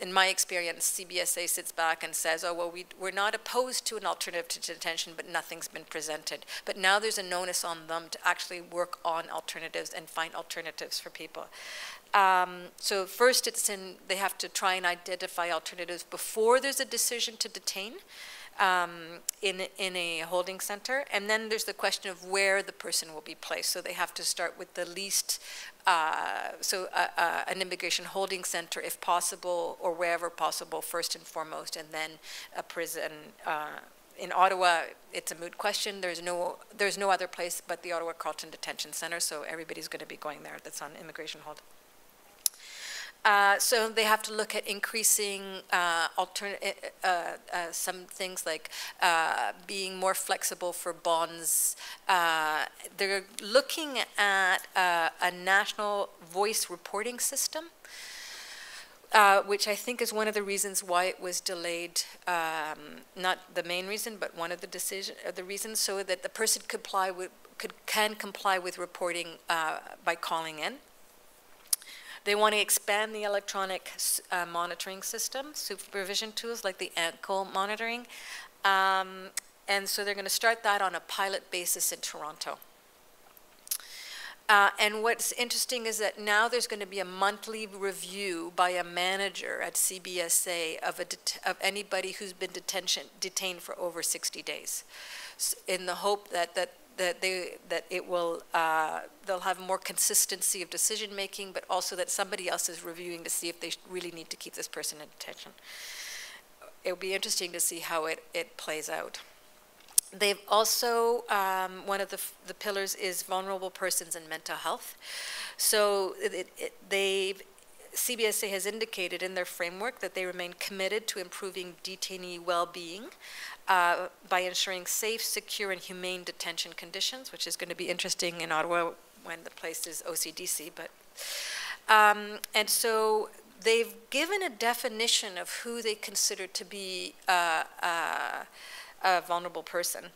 in my experience, CBSA sits back and says, oh, well, we, we're not opposed to an alternative to detention, but nothing's been presented. But now there's an onus on them to actually work on alternatives and find alternatives for people. Um, so first, it's in, they have to try and identify alternatives before there's a decision to detain. um, in, in a holding center. And then there's the question of where the person will be placed. So they have to start with the least, uh, so uh, uh, an immigration holding center if possible, or wherever possible, first and foremost, and then a prison. In Ottawa, it's a moot question. There's no, there's no other place but the Ottawa Carleton Detention Center, so everybody's going to be going there that's on immigration hold. Uh, so they have to look at increasing uh, alternate, uh, uh, uh some things like uh, being more flexible for bonds. they're looking at a national voice reporting system. which I think is one of the reasons why it was delayed. Um, not the main reason, but one of the decision, the reasons, so that the person could comply with, could can comply with reporting by calling in. They want to expand the electronic uh, monitoring system, supervision tools like the ankle monitoring. Um, and so they're going to start that on a pilot basis in Toronto. Uh, and what's interesting is that now there's going to be a monthly review by a manager at CBSA of, of anybody who's been detention, detained for over 60 days, in the hope that, that that they that it will uh, they'll have more consistency of decision making, but also that somebody else is reviewing to see if they really need to keep this person in detention. It will be interesting to see how it, it plays out. They've also, um, one of the, the pillars is vulnerable persons and mental health. So it, it, they've CBSA has indicated in their framework that they remain committed to improving detainee well-being uh, by ensuring safe, secure, and humane detention conditions, which is going to be interesting in Ottawa when the place is OCDC. But um, and so they've given a definition of who they consider to be uh, uh, a vulnerable person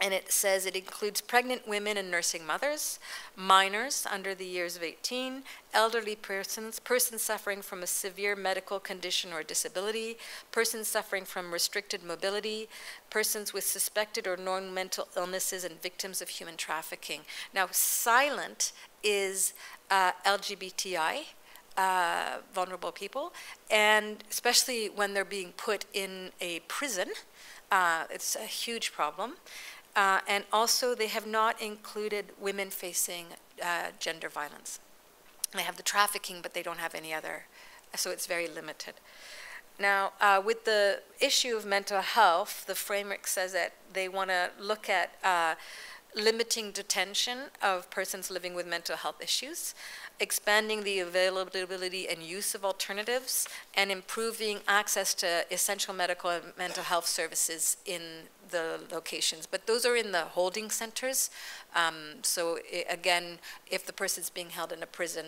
and it says it includes pregnant women and nursing mothers, minors under the years of 18, elderly persons, persons suffering from a severe medical condition or disability, persons suffering from restricted mobility, persons with suspected or known mental illnesses, and victims of human trafficking. Now, silent is uh, LGBTI. Uh, vulnerable people, and especially when they're being put in a prison, uh, it's a huge problem. Uh, and also, they have not included women facing uh, gender violence. They have the trafficking, but they don't have any other, so it's very limited. Now, uh, with the issue of mental health, the framework says that they want to look at uh, limiting detention of persons living with mental health issues, expanding the availability and use of alternatives, and improving access to essential medical and mental health services in the locations. But those are in the holding centers. Um, so it, again, if the person's being held in a prison,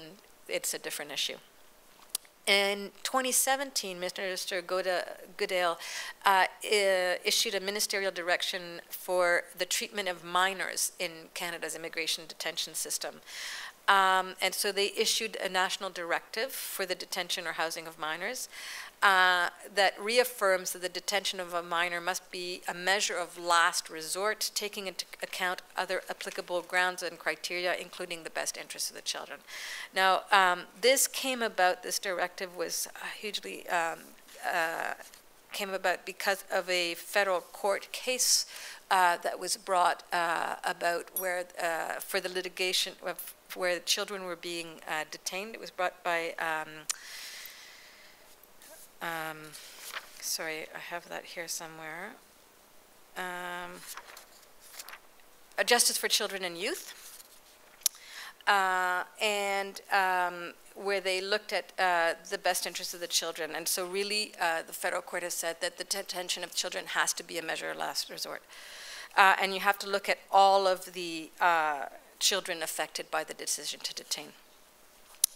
it's a different issue. In 2017, Minister Goodale uh, issued a ministerial direction for the treatment of minors in Canada's immigration detention system. Um, and so they issued a national directive for the detention or housing of minors uh, that reaffirms that the detention of a minor must be a measure of last resort, taking into account other applicable grounds and criteria, including the best interests of the children. Now, um, this came about, this directive was hugely, um, uh, came about because of a federal court case uh, that was brought uh, about where, uh, for the litigation of where children were being uh, detained. It was brought by um, um, sorry, I have that here somewhere. Um, Justice for Children and Youth. Uh, and um, where they looked at uh, the best interests of the children. And so really, uh, the federal court has said that the detention of children has to be a measure of last resort. Uh, and you have to look at all of the uh, children affected by the decision to detain.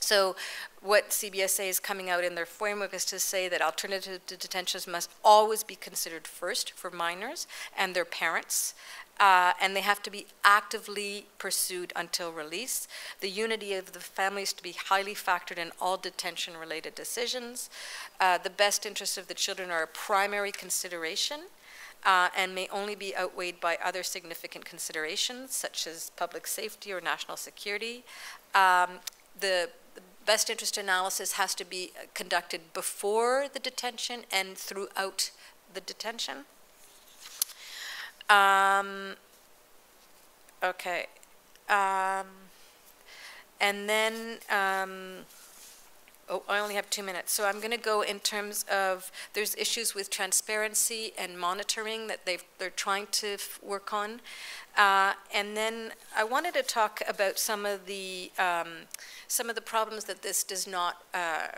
So what CBSA is coming out in their framework is to say that alternative detentions must always be considered first for minors and their parents, uh, and they have to be actively pursued until release. The unity of the family is to be highly factored in all detention-related decisions. Uh, the best interests of the children are a primary consideration. Uh, and may only be outweighed by other significant considerations, such as public safety or national security. Um, the best interest analysis has to be conducted before the detention and throughout the detention. Um, okay. Um, and then, um, oh, I only have two minutes. So I'm going to go in terms of, there's issues with transparency and monitoring that they've, they're trying to work on. Uh, and then I wanted to talk about some of the, um, some of the problems that this does not uh,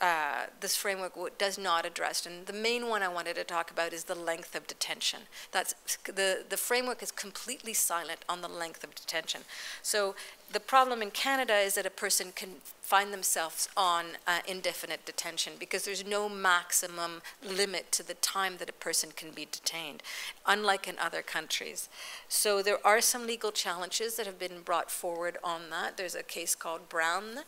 uh, this framework does not address. And the main one I wanted to talk about is the length of detention. That's the the framework is completely silent on the length of detention. So the problem in Canada is that a person can find themselves on uh, indefinite detention because there's no maximum limit to the time that a person can be detained, unlike in other countries. So there are some legal challenges that have been brought forward on that. There's a case called Brown,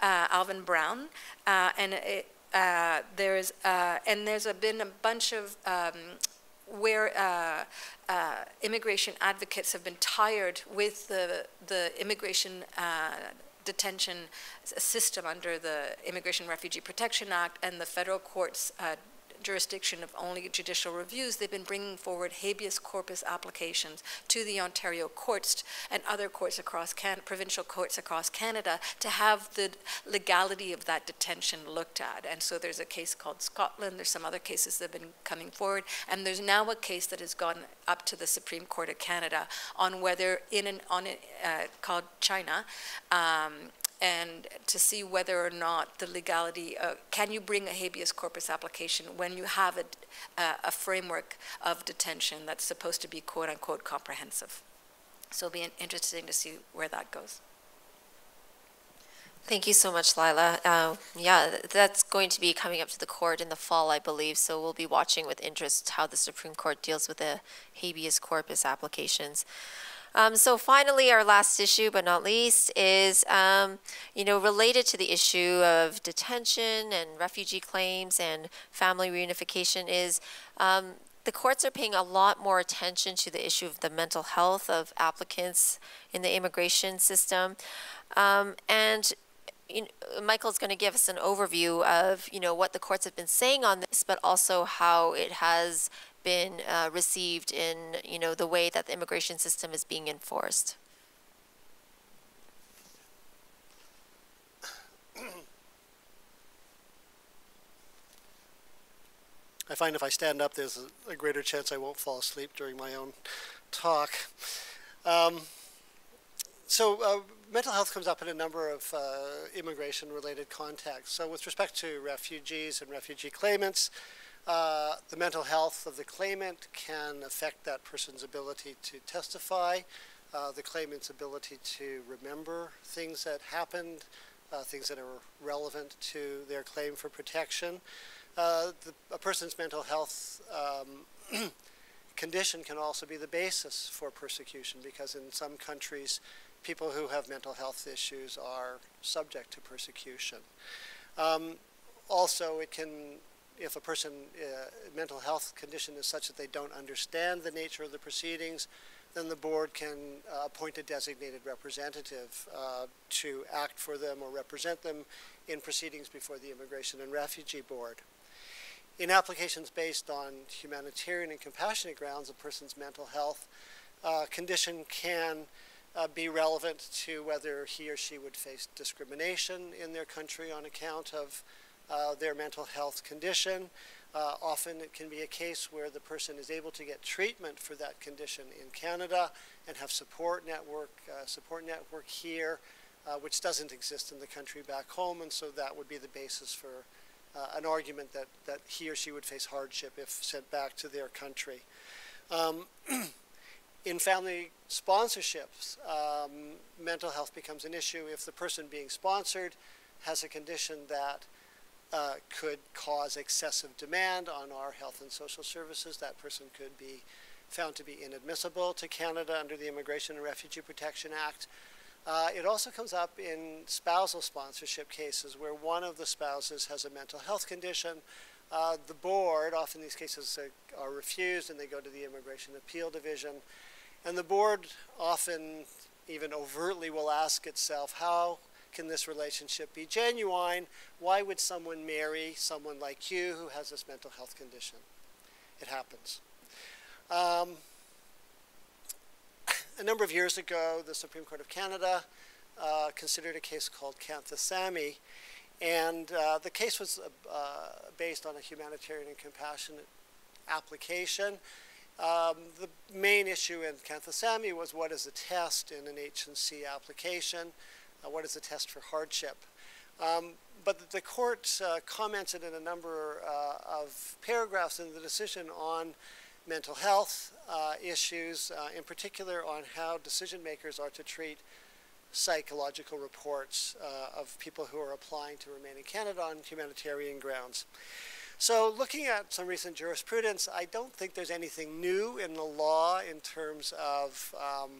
uh, Alvin Brown, uh, and it, uh, there's uh, and there's a, been a bunch of um, where uh, uh, immigration advocates have been tired with the, the immigration uh, detention system under the Immigration Refugee Protection Act and the federal courts uh, jurisdiction of only judicial reviews, they've been bringing forward habeas corpus applications to the Ontario courts and other courts across Can- provincial courts across Canada to have the legality of that detention looked at. And so there's a case called Scotland. There's some other cases that have been coming forward, and there's now a case that has gone up to the Supreme Court of Canada on whether in an on a, uh, called Chhina. Um, and to see whether or not the legality, uh, can you bring a habeas corpus application when you have a, uh, a framework of detention that's supposed to be quote unquote comprehensive? So it'll be interesting to see where that goes. Thank you so much, Laila. Uh, yeah, that's going to be coming up to the court in the fall, I believe. So we'll be watching with interest how the Supreme Court deals with the habeas corpus applications. Um, so finally, our last issue, but not least, is um, you know related to the issue of detention and refugee claims and family reunification is um, the courts are paying a lot more attention to the issue of the mental health of applicants in the immigration system, um, and you know, Michael's going to give us an overview of you know what the courts have been saying on this, but also how it has been uh, received in you know the way that the immigration system is being enforced. I find if I stand up, there's a, greater chance I won't fall asleep during my own talk. Um, so uh, mental health comes up in a number of uh, immigration-related contexts. So with respect to refugees and refugee claimants, uh, the mental health of the claimant can affect that person's ability to testify, uh, the claimant's ability to remember things that happened, uh, things that are relevant to their claim for protection. Uh, the, a person's mental health um, condition can also be the basis for persecution because in some countries, people who have mental health issues are subject to persecution. Um, also, it can if a person uh, mental health condition is such that they don't understand the nature of the proceedings, then the board can uh, appoint a designated representative uh, to act for them or represent them in proceedings before the Immigration and Refugee Board. In applications based on humanitarian and compassionate grounds, a person's mental health uh, condition can uh, be relevant to whether he or she would face discrimination in their country on account of uh, their mental health condition. Uh, often it can be a case where the person is able to get treatment for that condition in Canada and have support network, uh, support network here, uh, which doesn't exist in the country back home, and so that would be the basis for uh, an argument that, that he or she would face hardship if sent back to their country. Um, in family sponsorships, um, mental health becomes an issue if the person being sponsored has a condition that uh, could cause excessive demand on our health and social services. That person could be found to be inadmissible to Canada under the Immigration and Refugee Protection Act. Uh, it also comes up in spousal sponsorship cases where one of the spouses has a mental health condition. Uh, the board, often these cases are, are refused and they go to the Immigration Appeal Division. And the board often, even overtly, will ask itself, how can this relationship be genuine? Why would someone marry someone like you who has this mental health condition? It happens. Um, a number of years ago, the Supreme Court of Canada uh, considered a case called Kanthasamy, and uh, the case was uh, based on a humanitarian and compassionate application. Um, the main issue in Kanthasamy was what is a test in an H&C application, uh, what is a test for hardship. Um, but the court uh, commented in a number uh, of paragraphs in the decision on mental health uh, issues, uh, in particular on how decision makers are to treat psychological reports of people who are applying to remain in Canada on humanitarian grounds. So looking at some recent jurisprudence, I don't think there's anything new in the law in terms of um,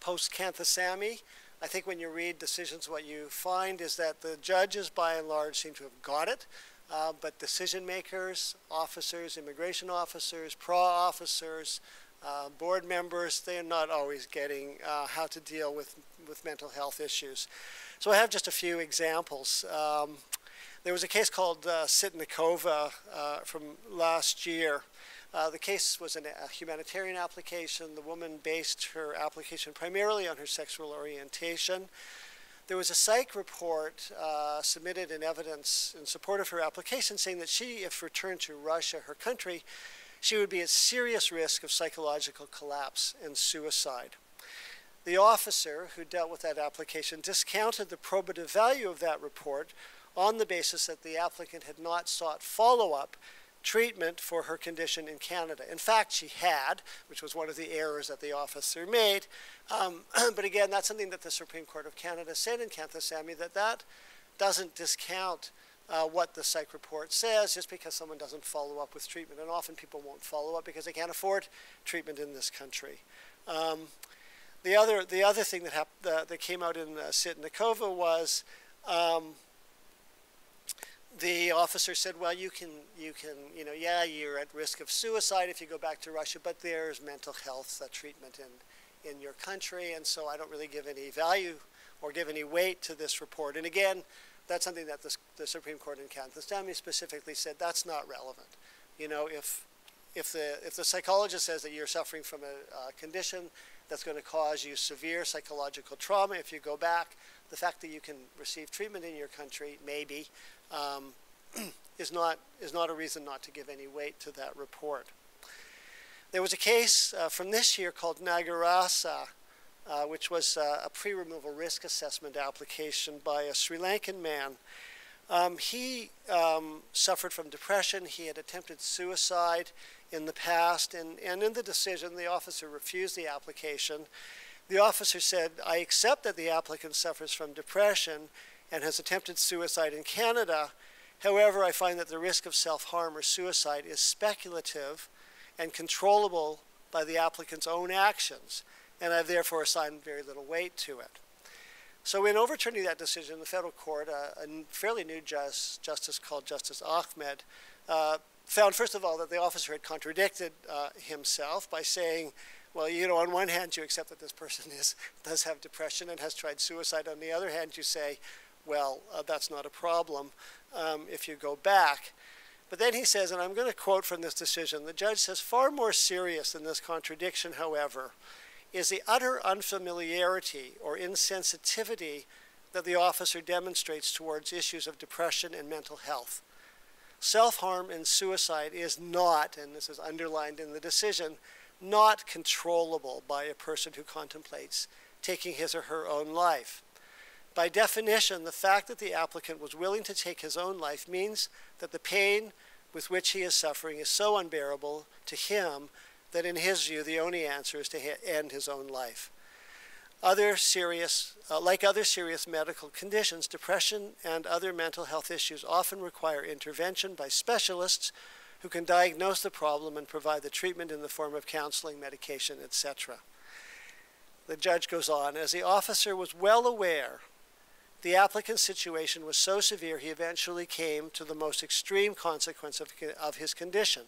post-Kanthasamy. I think when you read decisions, what you find is that the judges, by and large, seem to have got it. Uh, but decision makers, officers, immigration officers, PRRA officers, uh, board members, they're not always getting uh, how to deal with, with mental health issues. So I have just a few examples. Um, there was a case called uh, Sitnikova uh, from last year. Uh, the case was an, a humanitarian application. The woman based her application primarily on her sexual orientation. There was a psych report uh, submitted in evidence in support of her application saying that she, if returned to Russia, her country, she would be at serious risk of psychological collapse and suicide. The officer who dealt with that application discounted the probative value of that report on the basis that the applicant had not sought follow up treatment for her condition in Canada. In fact, she had, which was one of the errors that the officer made. Um, but again, that's something that the Supreme Court of Canada said in Kanthasamy that that doesn't discount uh, what the psych report says just because someone doesn't follow up with treatment. And often people won't follow up because they can't afford treatment in this country. Um, the other the other thing that hap- uh, that came out in uh, Sitnikova was um, the officer said, "Well, you can you can you know yeah you're at risk of suicide if you go back to Russia, but there's mental health uh, treatment in in your country, and so I don't really give any value or give any weight to this report." And again, that's something that the, the Supreme Court in Kanthasamy specifically said that's not relevant. You know, if if the if the psychologist says that you're suffering from a condition that's going to cause you severe psychological trauma if you go back, the fact that you can receive treatment in your country, maybe, um, is not is not a reason not to give any weight to that report. There was a case uh, from this year called Nagarasa uh, which was uh, a pre-removal risk assessment application by a Sri Lankan man. Um, he um, suffered from depression. He had attempted suicide in the past, and, and in the decision, the officer refused the application. The officer said, I accept that the applicant suffers from depression and has attempted suicide in Canada. However, I find that the risk of self-harm or suicide is speculative and controllable by the applicant's own actions and I've therefore assigned very little weight to it. So in overturning that decision, the federal court, uh, a fairly new just, justice called Justice Ahmed, uh, found first of all that the officer had contradicted uh, himself by saying, well, you know, on one hand you accept that this person is, does have depression and has tried suicide. On the other hand, you say, well, uh, that's not a problem um, if you go back. But then he says, and I'm going to quote from this decision, the judge says, far more serious than this contradiction, however, is the utter unfamiliarity or insensitivity that the officer demonstrates towards issues of depression and mental health. Self-harm and suicide is not, and this is underlined in the decision, not controllable by a person who contemplates taking his or her own life. By definition, the fact that the applicant was willing to take his own life means that the pain with which he is suffering is so unbearable to him that in his view, the only answer is to end his own life. Other serious, uh, like other serious medical conditions, depression and other mental health issues often require intervention by specialists who can diagnose the problem and provide the treatment in the form of counseling, medication, etc. The judge goes on, as the officer was well aware the applicant's situation was so severe he eventually came to the most extreme consequence of, of his condition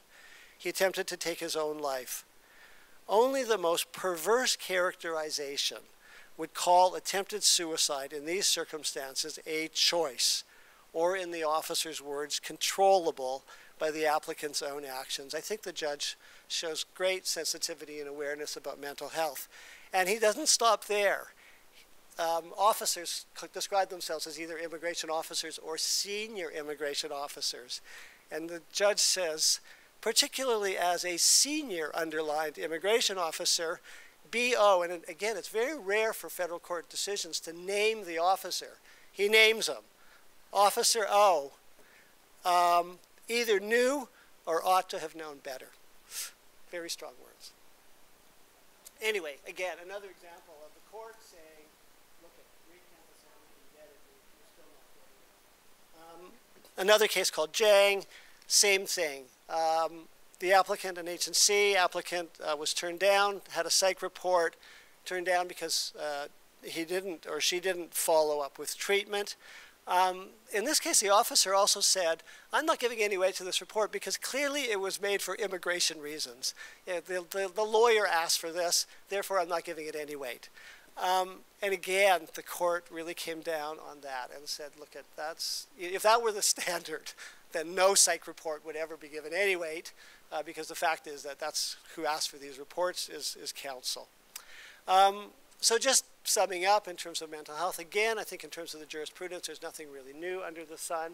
he attempted to take his own life. Only the most perverse characterization would call attempted suicide in these circumstances a choice, or in the officer's words, controllable by the applicant's own actions. I think the judge shows great sensitivity and awareness about mental health. And he doesn't stop there. Um, officers describe themselves as either immigration officers or senior immigration officers. And the judge says, particularly as a senior underlined immigration officer, BO, and again, it's very rare for federal court decisions to name the officer. He names them. Officer O um, either knew or ought to have known better. Very strong words. Anyway, again, another example of the court saying, look at read you're still not Um, another case called Jang, same thing. Um, the applicant an H&C applicant uh, was turned down, had a psych report, turned down because uh, he didn't or she didn't follow up with treatment. Um, in this case, the officer also said, I'm not giving any weight to this report because clearly it was made for immigration reasons. the, the, the, lawyer asked for this, therefore I'm not giving it any weight. Um, and again, the court really came down on that and said, look, at that's if that were the standard, then no psych report would ever be given any weight uh, because the fact is that that's who asked for these reports is, is counsel. Um, so just summing up in terms of mental health, again, I think in terms of the jurisprudence, there's nothing really new under the sun.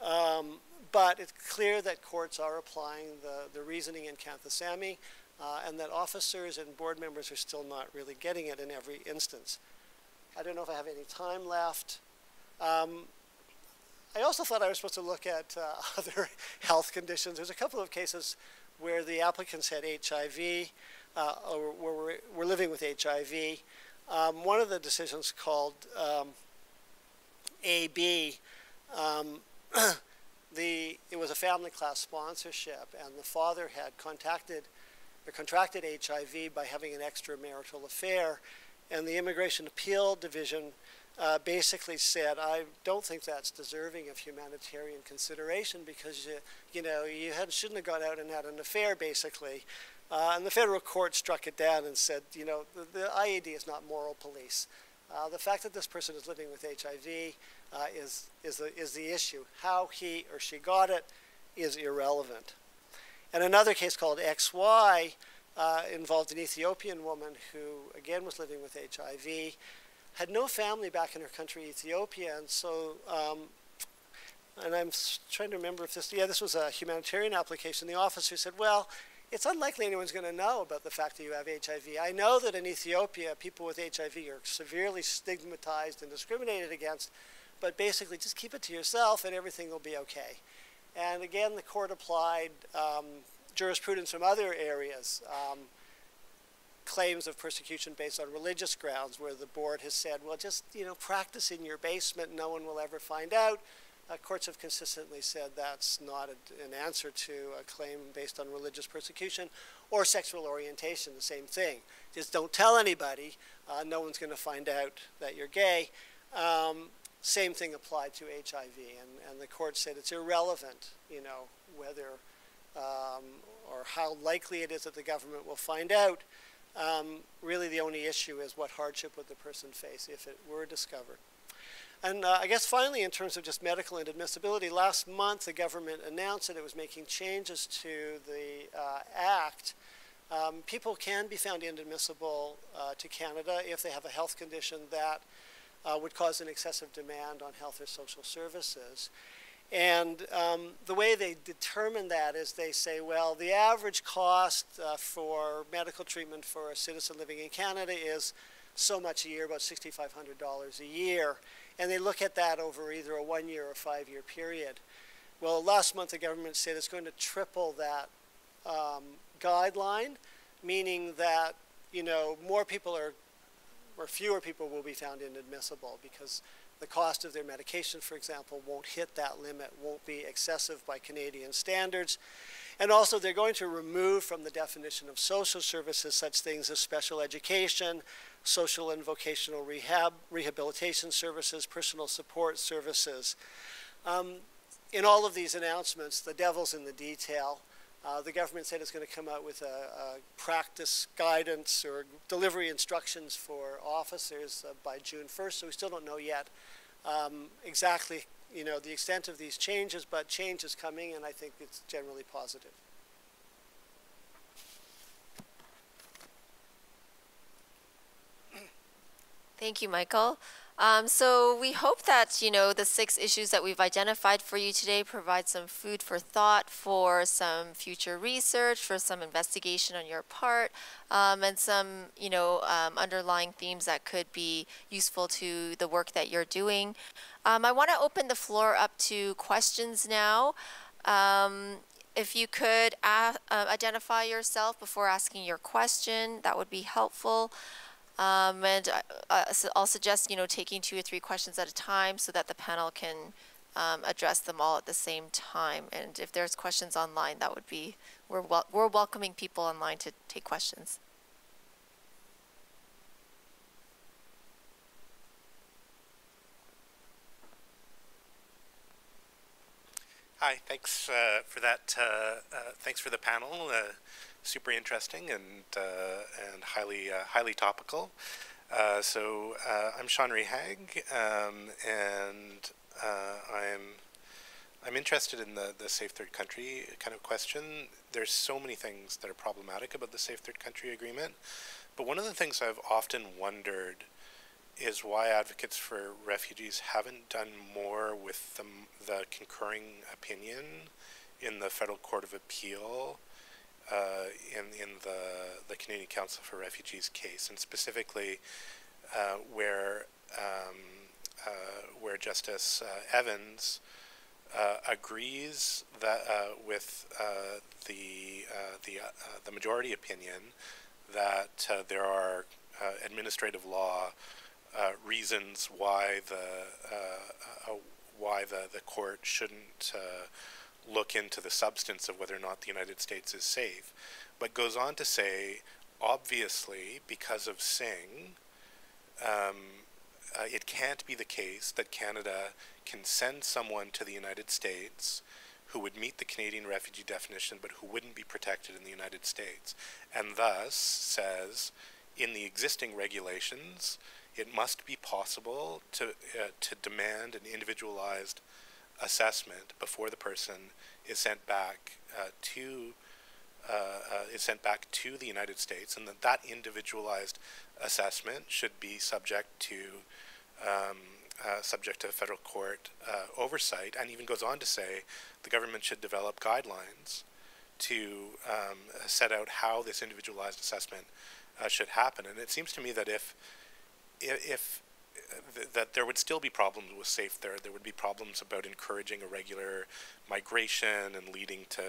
Um, but it's clear that courts are applying the, the reasoning in Kanthasamy uh, and that officers and board members are still not really getting it in every instance. I don't know if I have any time left. Um, I also thought I was supposed to look at uh, other health conditions. There's a couple of cases where the applicants had HIV uh, or were, were living with HIV. Um, one of the decisions called um, AB, um, the, it was a family class sponsorship, and the father had contacted or contracted HIV by having an extramarital affair, and the Immigration Appeal Division uh, basically said, I don't think that's deserving of humanitarian consideration because you, you know you had, shouldn't have gone out and had an affair, basically. Uh, and the federal court struck it down and said, you know, the, the IAD is not moral police. Uh, the fact that this person is living with HIV uh, is, is, the, is the issue. How he or she got it is irrelevant. And another case called XY uh, involved an Ethiopian woman who, again, was living with HIV, had no family back in her country, Ethiopia, and so, um, and I'm trying to remember if this, yeah, this was a humanitarian application. The officer said, well, it's unlikely anyone's going to know about the fact that you have HIV. I know that in Ethiopia, people with HIV are severely stigmatized and discriminated against, but basically just keep it to yourself and everything will be okay. And again, the court applied um, jurisprudence from other areas, um, claims of persecution based on religious grounds, where the board has said, well, just you know, practice in your basement, no one will ever find out. Uh, courts have consistently said that's not a, an answer to a claim based on religious persecution or sexual orientation, the same thing. Just don't tell anybody. Uh, no one's going to find out that you're gay. Um, same thing applied to HIV, and, and the court said it's irrelevant, you know, whether um, or how likely it is that the government will find out. Um, really, the only issue is what hardship would the person face if it were discovered. And uh, I guess finally, in terms of just medical inadmissibility, last month the government announced that it was making changes to the uh, Act. Um, people can be found inadmissible uh, to Canada if they have a health condition that uh, would cause an excessive demand on health or social services. And um, the way they determine that is they say, well, the average cost uh, for medical treatment for a citizen living in Canada is so much a year, about $6,500 a year and they look at that over either a one year or five year period. Well, last month the government said it's going to triple that um, guideline, meaning that you know more people are, or fewer people will be found inadmissible because the cost of their medication, for example, won't hit that limit, won't be excessive by Canadian standards. And also, they're going to remove from the definition of social services such things as special education, social and vocational rehab, rehabilitation services, personal support services. Um, in all of these announcements, the devil's in the detail. Uh, the government said it's going to come out with a, a, practice guidance or delivery instructions for officers uh, by June 1st, so we still don't know yet um, exactly you know, the extent of these changes, but change is coming, and I think it's generally positive. Thank you, Michael. Um, so we hope that you know the six issues that we've identified for you today provide some food for thought for some future research, for some investigation on your part, um, and some you know um, underlying themes that could be useful to the work that you're doing. Um, I want to open the floor up to questions now. Um, if you could uh, identify yourself before asking your question, that would be helpful. Um, and uh, uh, I'll suggest, you know, taking two or three questions at a time so that the panel can um, address them all at the same time. And if there's questions online, that would be, we're, wel we're welcoming people online to take questions. Hi, thanks uh, for that. Uh, uh, thanks for the panel. Super interesting and uh, and highly uh, highly topical. Uh, so I'm Sean Rehaag, um, and I'm I'm interested in the the safe third country kind of question. There's so many things that are problematic about the safe third country agreement, but one of the things I've often wondered is why advocates for refugees haven't done more with the, the concurring opinion in the Federal Court of Appeal uh, in in the the Canadian Council for Refugees case, and specifically uh, where um, uh, where Justice uh, Evans uh, agrees that with the the the majority opinion that there are administrative law reasons why the why the, the court shouldn't look into the substance of whether or not the United States is safe, but goes on to say, obviously, because of Singh, um, uh, it can't be the case that Canada can send someone to the United States who would meet the Canadian refugee definition but who wouldn't be protected in the United States, and thus says, in the existing regulations, it must be possible to, uh, to demand an individualized assessment before the person is sent back uh, to uh, uh, is sent back to the United States, and that that individualized assessment should be subject to um, uh, subject to federal court uh, oversight, and even goes on to say the government should develop guidelines to um, set out how this individualized assessment uh, should happen. And it seems to me that if if th that there would still be problems with safe there. There would be problems about encouraging irregular migration and leading to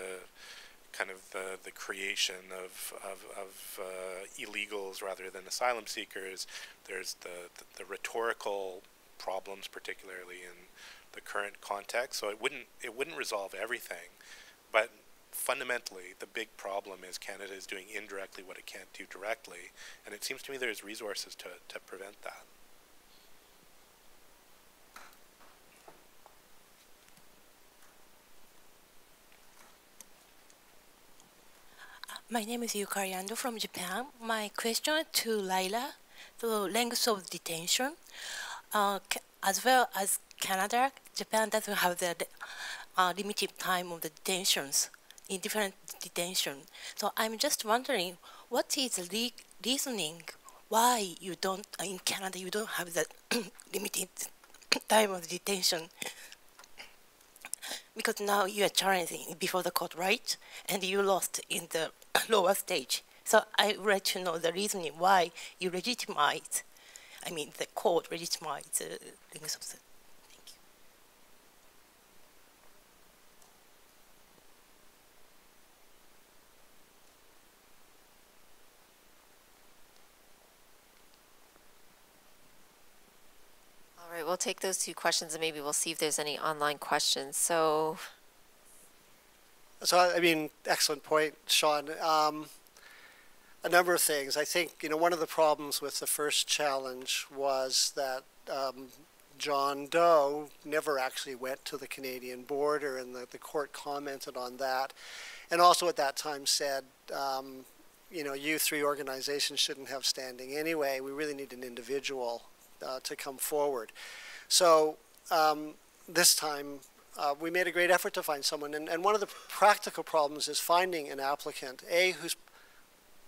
kind of the, the creation of, of, of uh, illegals rather than asylum seekers. There's the, the, the, rhetorical problems, particularly in the current context. So it wouldn't, it wouldn't resolve everything. But fundamentally, the big problem is Canada is doing indirectly what it can't do directly. And it seems to me there's resources to, to prevent that. My name is Yukari Ando from Japan. My question to Laila, the length of detention, uh, as well as Canada, Japan doesn't have the uh, limited time of the detentions in different detention. So I'm just wondering, what is the reasoning why you don't, in Canada, you don't have the limited time of detention because now you are challenging before the court, right? And you lost in the lower stage. So I would like to know the reasoning why you legitimize, I mean, the court legitimize uh, the length of the right, we'll take those two questions and maybe we'll see if there's any online questions. So, so I mean, excellent point, Sean. Um, a number of things. I think you know one of the problems with the first challenge was that um, John Doe never actually went to the Canadian border, and the, the court commented on that, and also at that time said. Um, you know, you three organizations shouldn't have standing anyway. We really need an individual uh, to come forward. So um, this time uh, we made a great effort to find someone. And, and one of the practical problems is finding an applicant, A, who's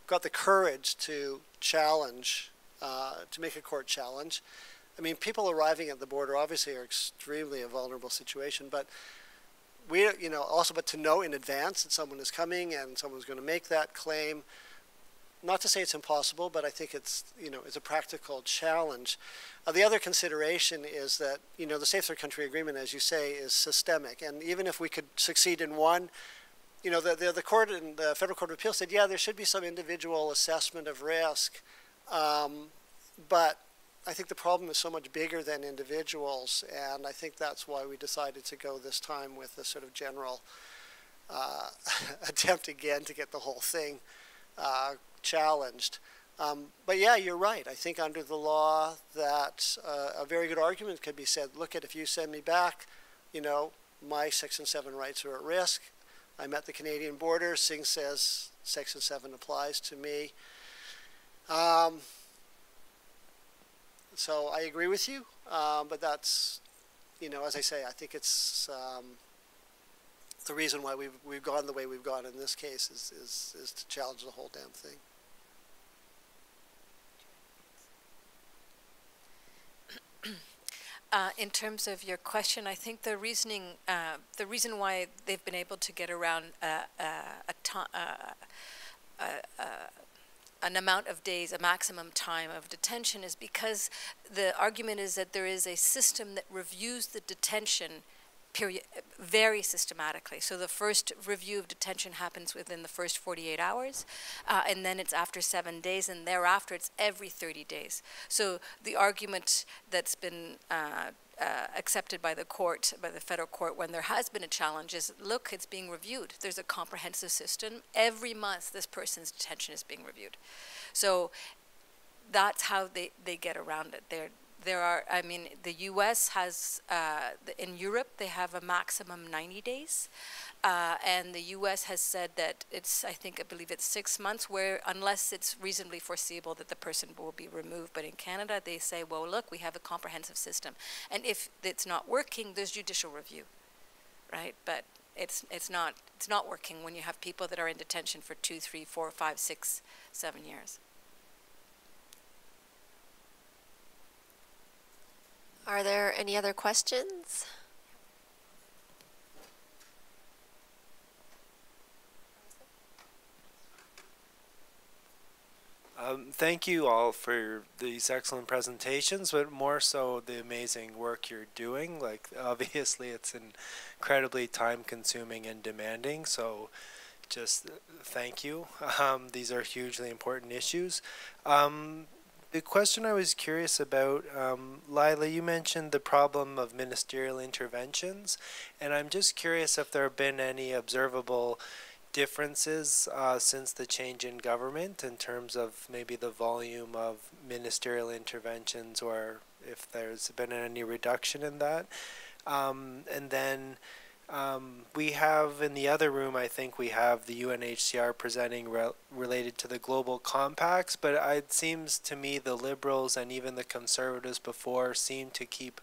got the courage to challenge uh, to make a court challenge. I mean, people arriving at the border obviously are extremely a vulnerable situation, but we, you know, also, but to know in advance that someone is coming and someone's going to make that claim, not to say it's impossible, but I think it's, you know, it's a practical challenge. Uh, the other consideration is that, you know, the Safe Third Country Agreement, as you say, is systemic. And even if we could succeed in one, you know, the, the, the court and the Federal Court of Appeal said, yeah, there should be some individual assessment of risk. Um, but I think the problem is so much bigger than individuals, and I think that's why we decided to go this time with the sort of general uh, attempt again to get the whole thing uh, challenged. Um, but yeah, you're right. I think under the law that uh, a very good argument could be said, look at if you send me back, you know, my Section 7 rights are at risk. I'm at the Canadian border. Singh says Section 7 applies to me. Um, so I agree with you, um, but that's, you know, as I say, I think it's um, the reason why we've, we've gone the way we've gone in this case is, is, is to challenge the whole damn thing. Uh, in terms of your question, I think the reasoning, uh, the reason why they've been able to get around uh, uh uh, uh, an amount of days, a maximum time of detention, is because the argument is that there is a system that reviews the detention very systematically. So the first review of detention happens within the first 48 hours, uh, and then it's after seven days, and thereafter it's every 30 days. So the argument that's been uh, uh, accepted by the court, by the federal court, when there has been a challenge is, look, it's being reviewed. There's a comprehensive system. Every month, this person's detention is being reviewed. So that's how they, they get around it. They're, there are, I mean, the U.S. has, uh, in Europe, they have a maximum 90 days. Uh, and the U.S. has said that it's, I think, I believe it's six months, where unless it's reasonably foreseeable that the person will be removed. But in Canada, they say, well, look, we have a comprehensive system. And if it's not working, there's judicial review, right? But it's, it's, not, it's not working when you have people that are in detention for two, three, four, five, six, seven years. Are there any other questions? Um, thank you all for these excellent presentations, but more so the amazing work you're doing. Like, obviously, it's incredibly time consuming and demanding. So, just thank you. Um, these are hugely important issues. Um, the question I was curious about, um, Laila, you mentioned the problem of ministerial interventions, and I'm just curious if there have been any observable differences uh, since the change in government in terms of maybe the volume of ministerial interventions or if there's been any reduction in that. Um, and then um, we have in the other room, I think we have the UNHCR presenting re- related to the global compacts, but it seems to me the liberals and even the conservatives before seem to keep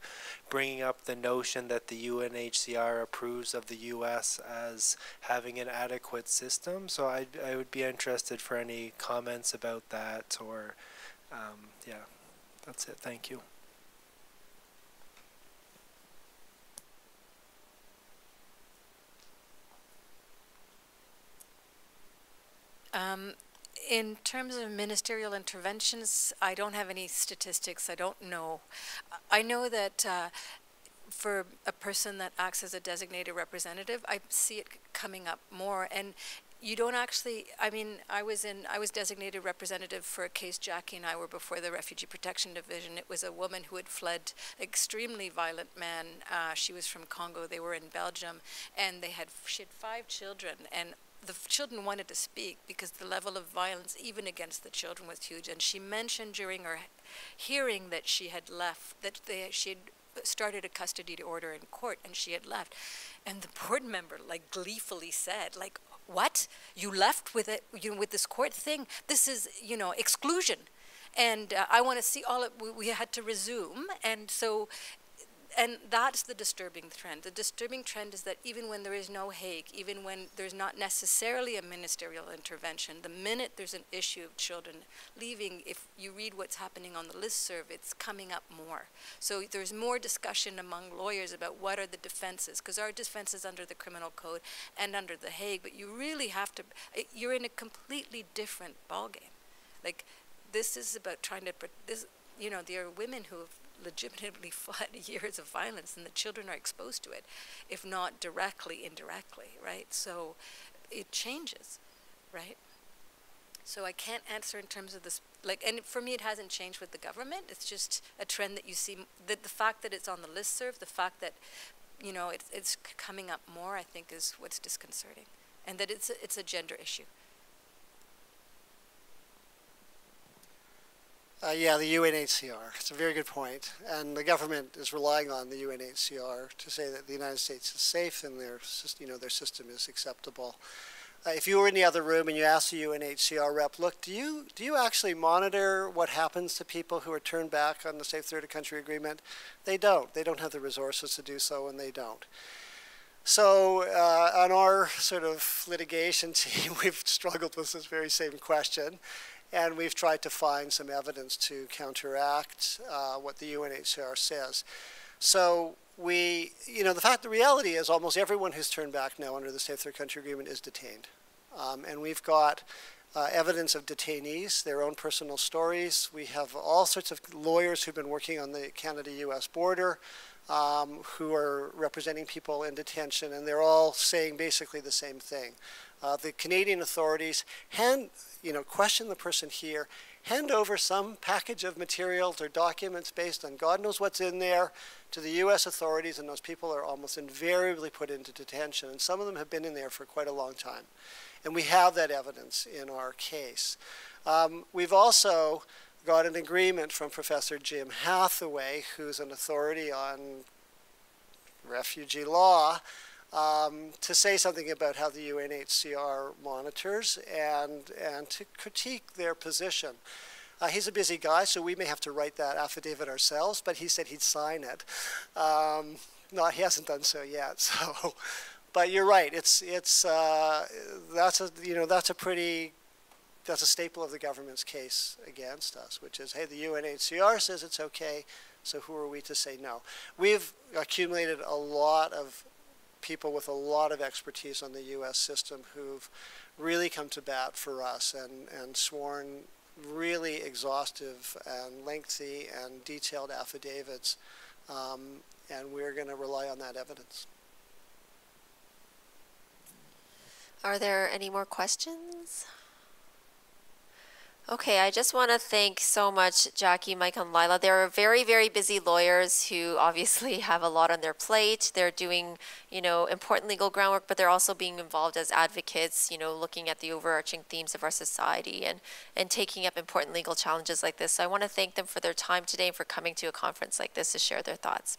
bringing up the notion that the UNHCR approves of the U.S. as having an adequate system. So I, I would be interested for any comments about that or, um, yeah, that's it. Thank you. Um, in terms of ministerial interventions, I don't have any statistics. I don't know. I know that uh, for a person that acts as a designated representative, I see it coming up more. And you don't actually i mean i was in i was designated representative for a case jackie and i were before the refugee protection division it was a woman who had fled extremely violent man uh, she was from congo they were in belgium and they had she had five children and the children wanted to speak because the level of violence, even against the children, was huge. And she mentioned during her hearing that she had left, that they, she had started a custody order in court and she had left. And the board member, like, gleefully said, like, what? You left with it, you know, with this court thing? This is, you know, exclusion. And uh, I want to see all of, we, we had to resume. And so and that's the disturbing trend. The disturbing trend is that even when there is no Hague, even when there's not necessarily a ministerial intervention, the minute there's an issue of children leaving, if you read what's happening on the list serve, it's coming up more. So there's more discussion among lawyers about what are the defenses, because our defenses under the criminal code and under the Hague, but you really have to, eh, you're in a completely different ballgame. Like, this is about trying to, this, you know, there are women who have legitimately fought years of violence and the children are exposed to it, if not directly, indirectly, right? So it changes, right? So I can't answer in terms of this, like, and for me it hasn't changed with the government. It's just a trend that you see, that the fact that it's on the list serve, the fact that, you know, it's, it's coming up more, I think is what's disconcerting. And that it's a, it's a gender issue. Uh, yeah, the UNHCR. It's a very good point. And the government is relying on the UNHCR to say that the United States is safe and their, you know, their system is acceptable. Uh, if you were in the other room and you asked the UNHCR rep, look, do you, do you actually monitor what happens to people who are turned back on the Safe Third Country Agreement? They don't. They don't have the resources to do so, and they don't. So uh, on our sort of litigation team, we've struggled with this very same question and we've tried to find some evidence to counteract uh, what the UNHCR says. So we, you know, the fact, the reality is almost everyone who's turned back now under the Safe Third Country Agreement is detained. Um, and we've got uh, evidence of detainees, their own personal stories. We have all sorts of lawyers who've been working on the Canada-U.S. border um, who are representing people in detention, and they're all saying basically the same thing. Uh, the Canadian authorities hand, you know, question the person here, hand over some package of materials or documents based on God knows what's in there to the U.S. authorities, and those people are almost invariably put into detention. And some of them have been in there for quite a long time. And we have that evidence in our case. Um, we've also got an agreement from Professor Jim Hathaway, who's an authority on refugee law, um, to say something about how the UNHCR monitors and, and to critique their position. Uh, he's a busy guy, so we may have to write that affidavit ourselves, but he said he'd sign it. Um, no, he hasn't done so yet. So, but you're right. It's it's uh, that's a you know that's a pretty that's a staple of the government's case against us, which is hey, the UNHCR says it's okay, so who are we to say no? We've accumulated a lot of people with a lot of expertise on the U.S. system who've really come to bat for us and, and sworn really exhaustive and lengthy and detailed affidavits, um, and we're going to rely on that evidence. Are there any more questions? Okay, I just want to thank so much Jackie, Mike, and Laila. They're very, very busy lawyers who obviously have a lot on their plate. They're doing, you know, important legal groundwork, but they're also being involved as advocates, you know, looking at the overarching themes of our society and, and taking up important legal challenges like this. So I want to thank them for their time today and for coming to a conference like this to share their thoughts.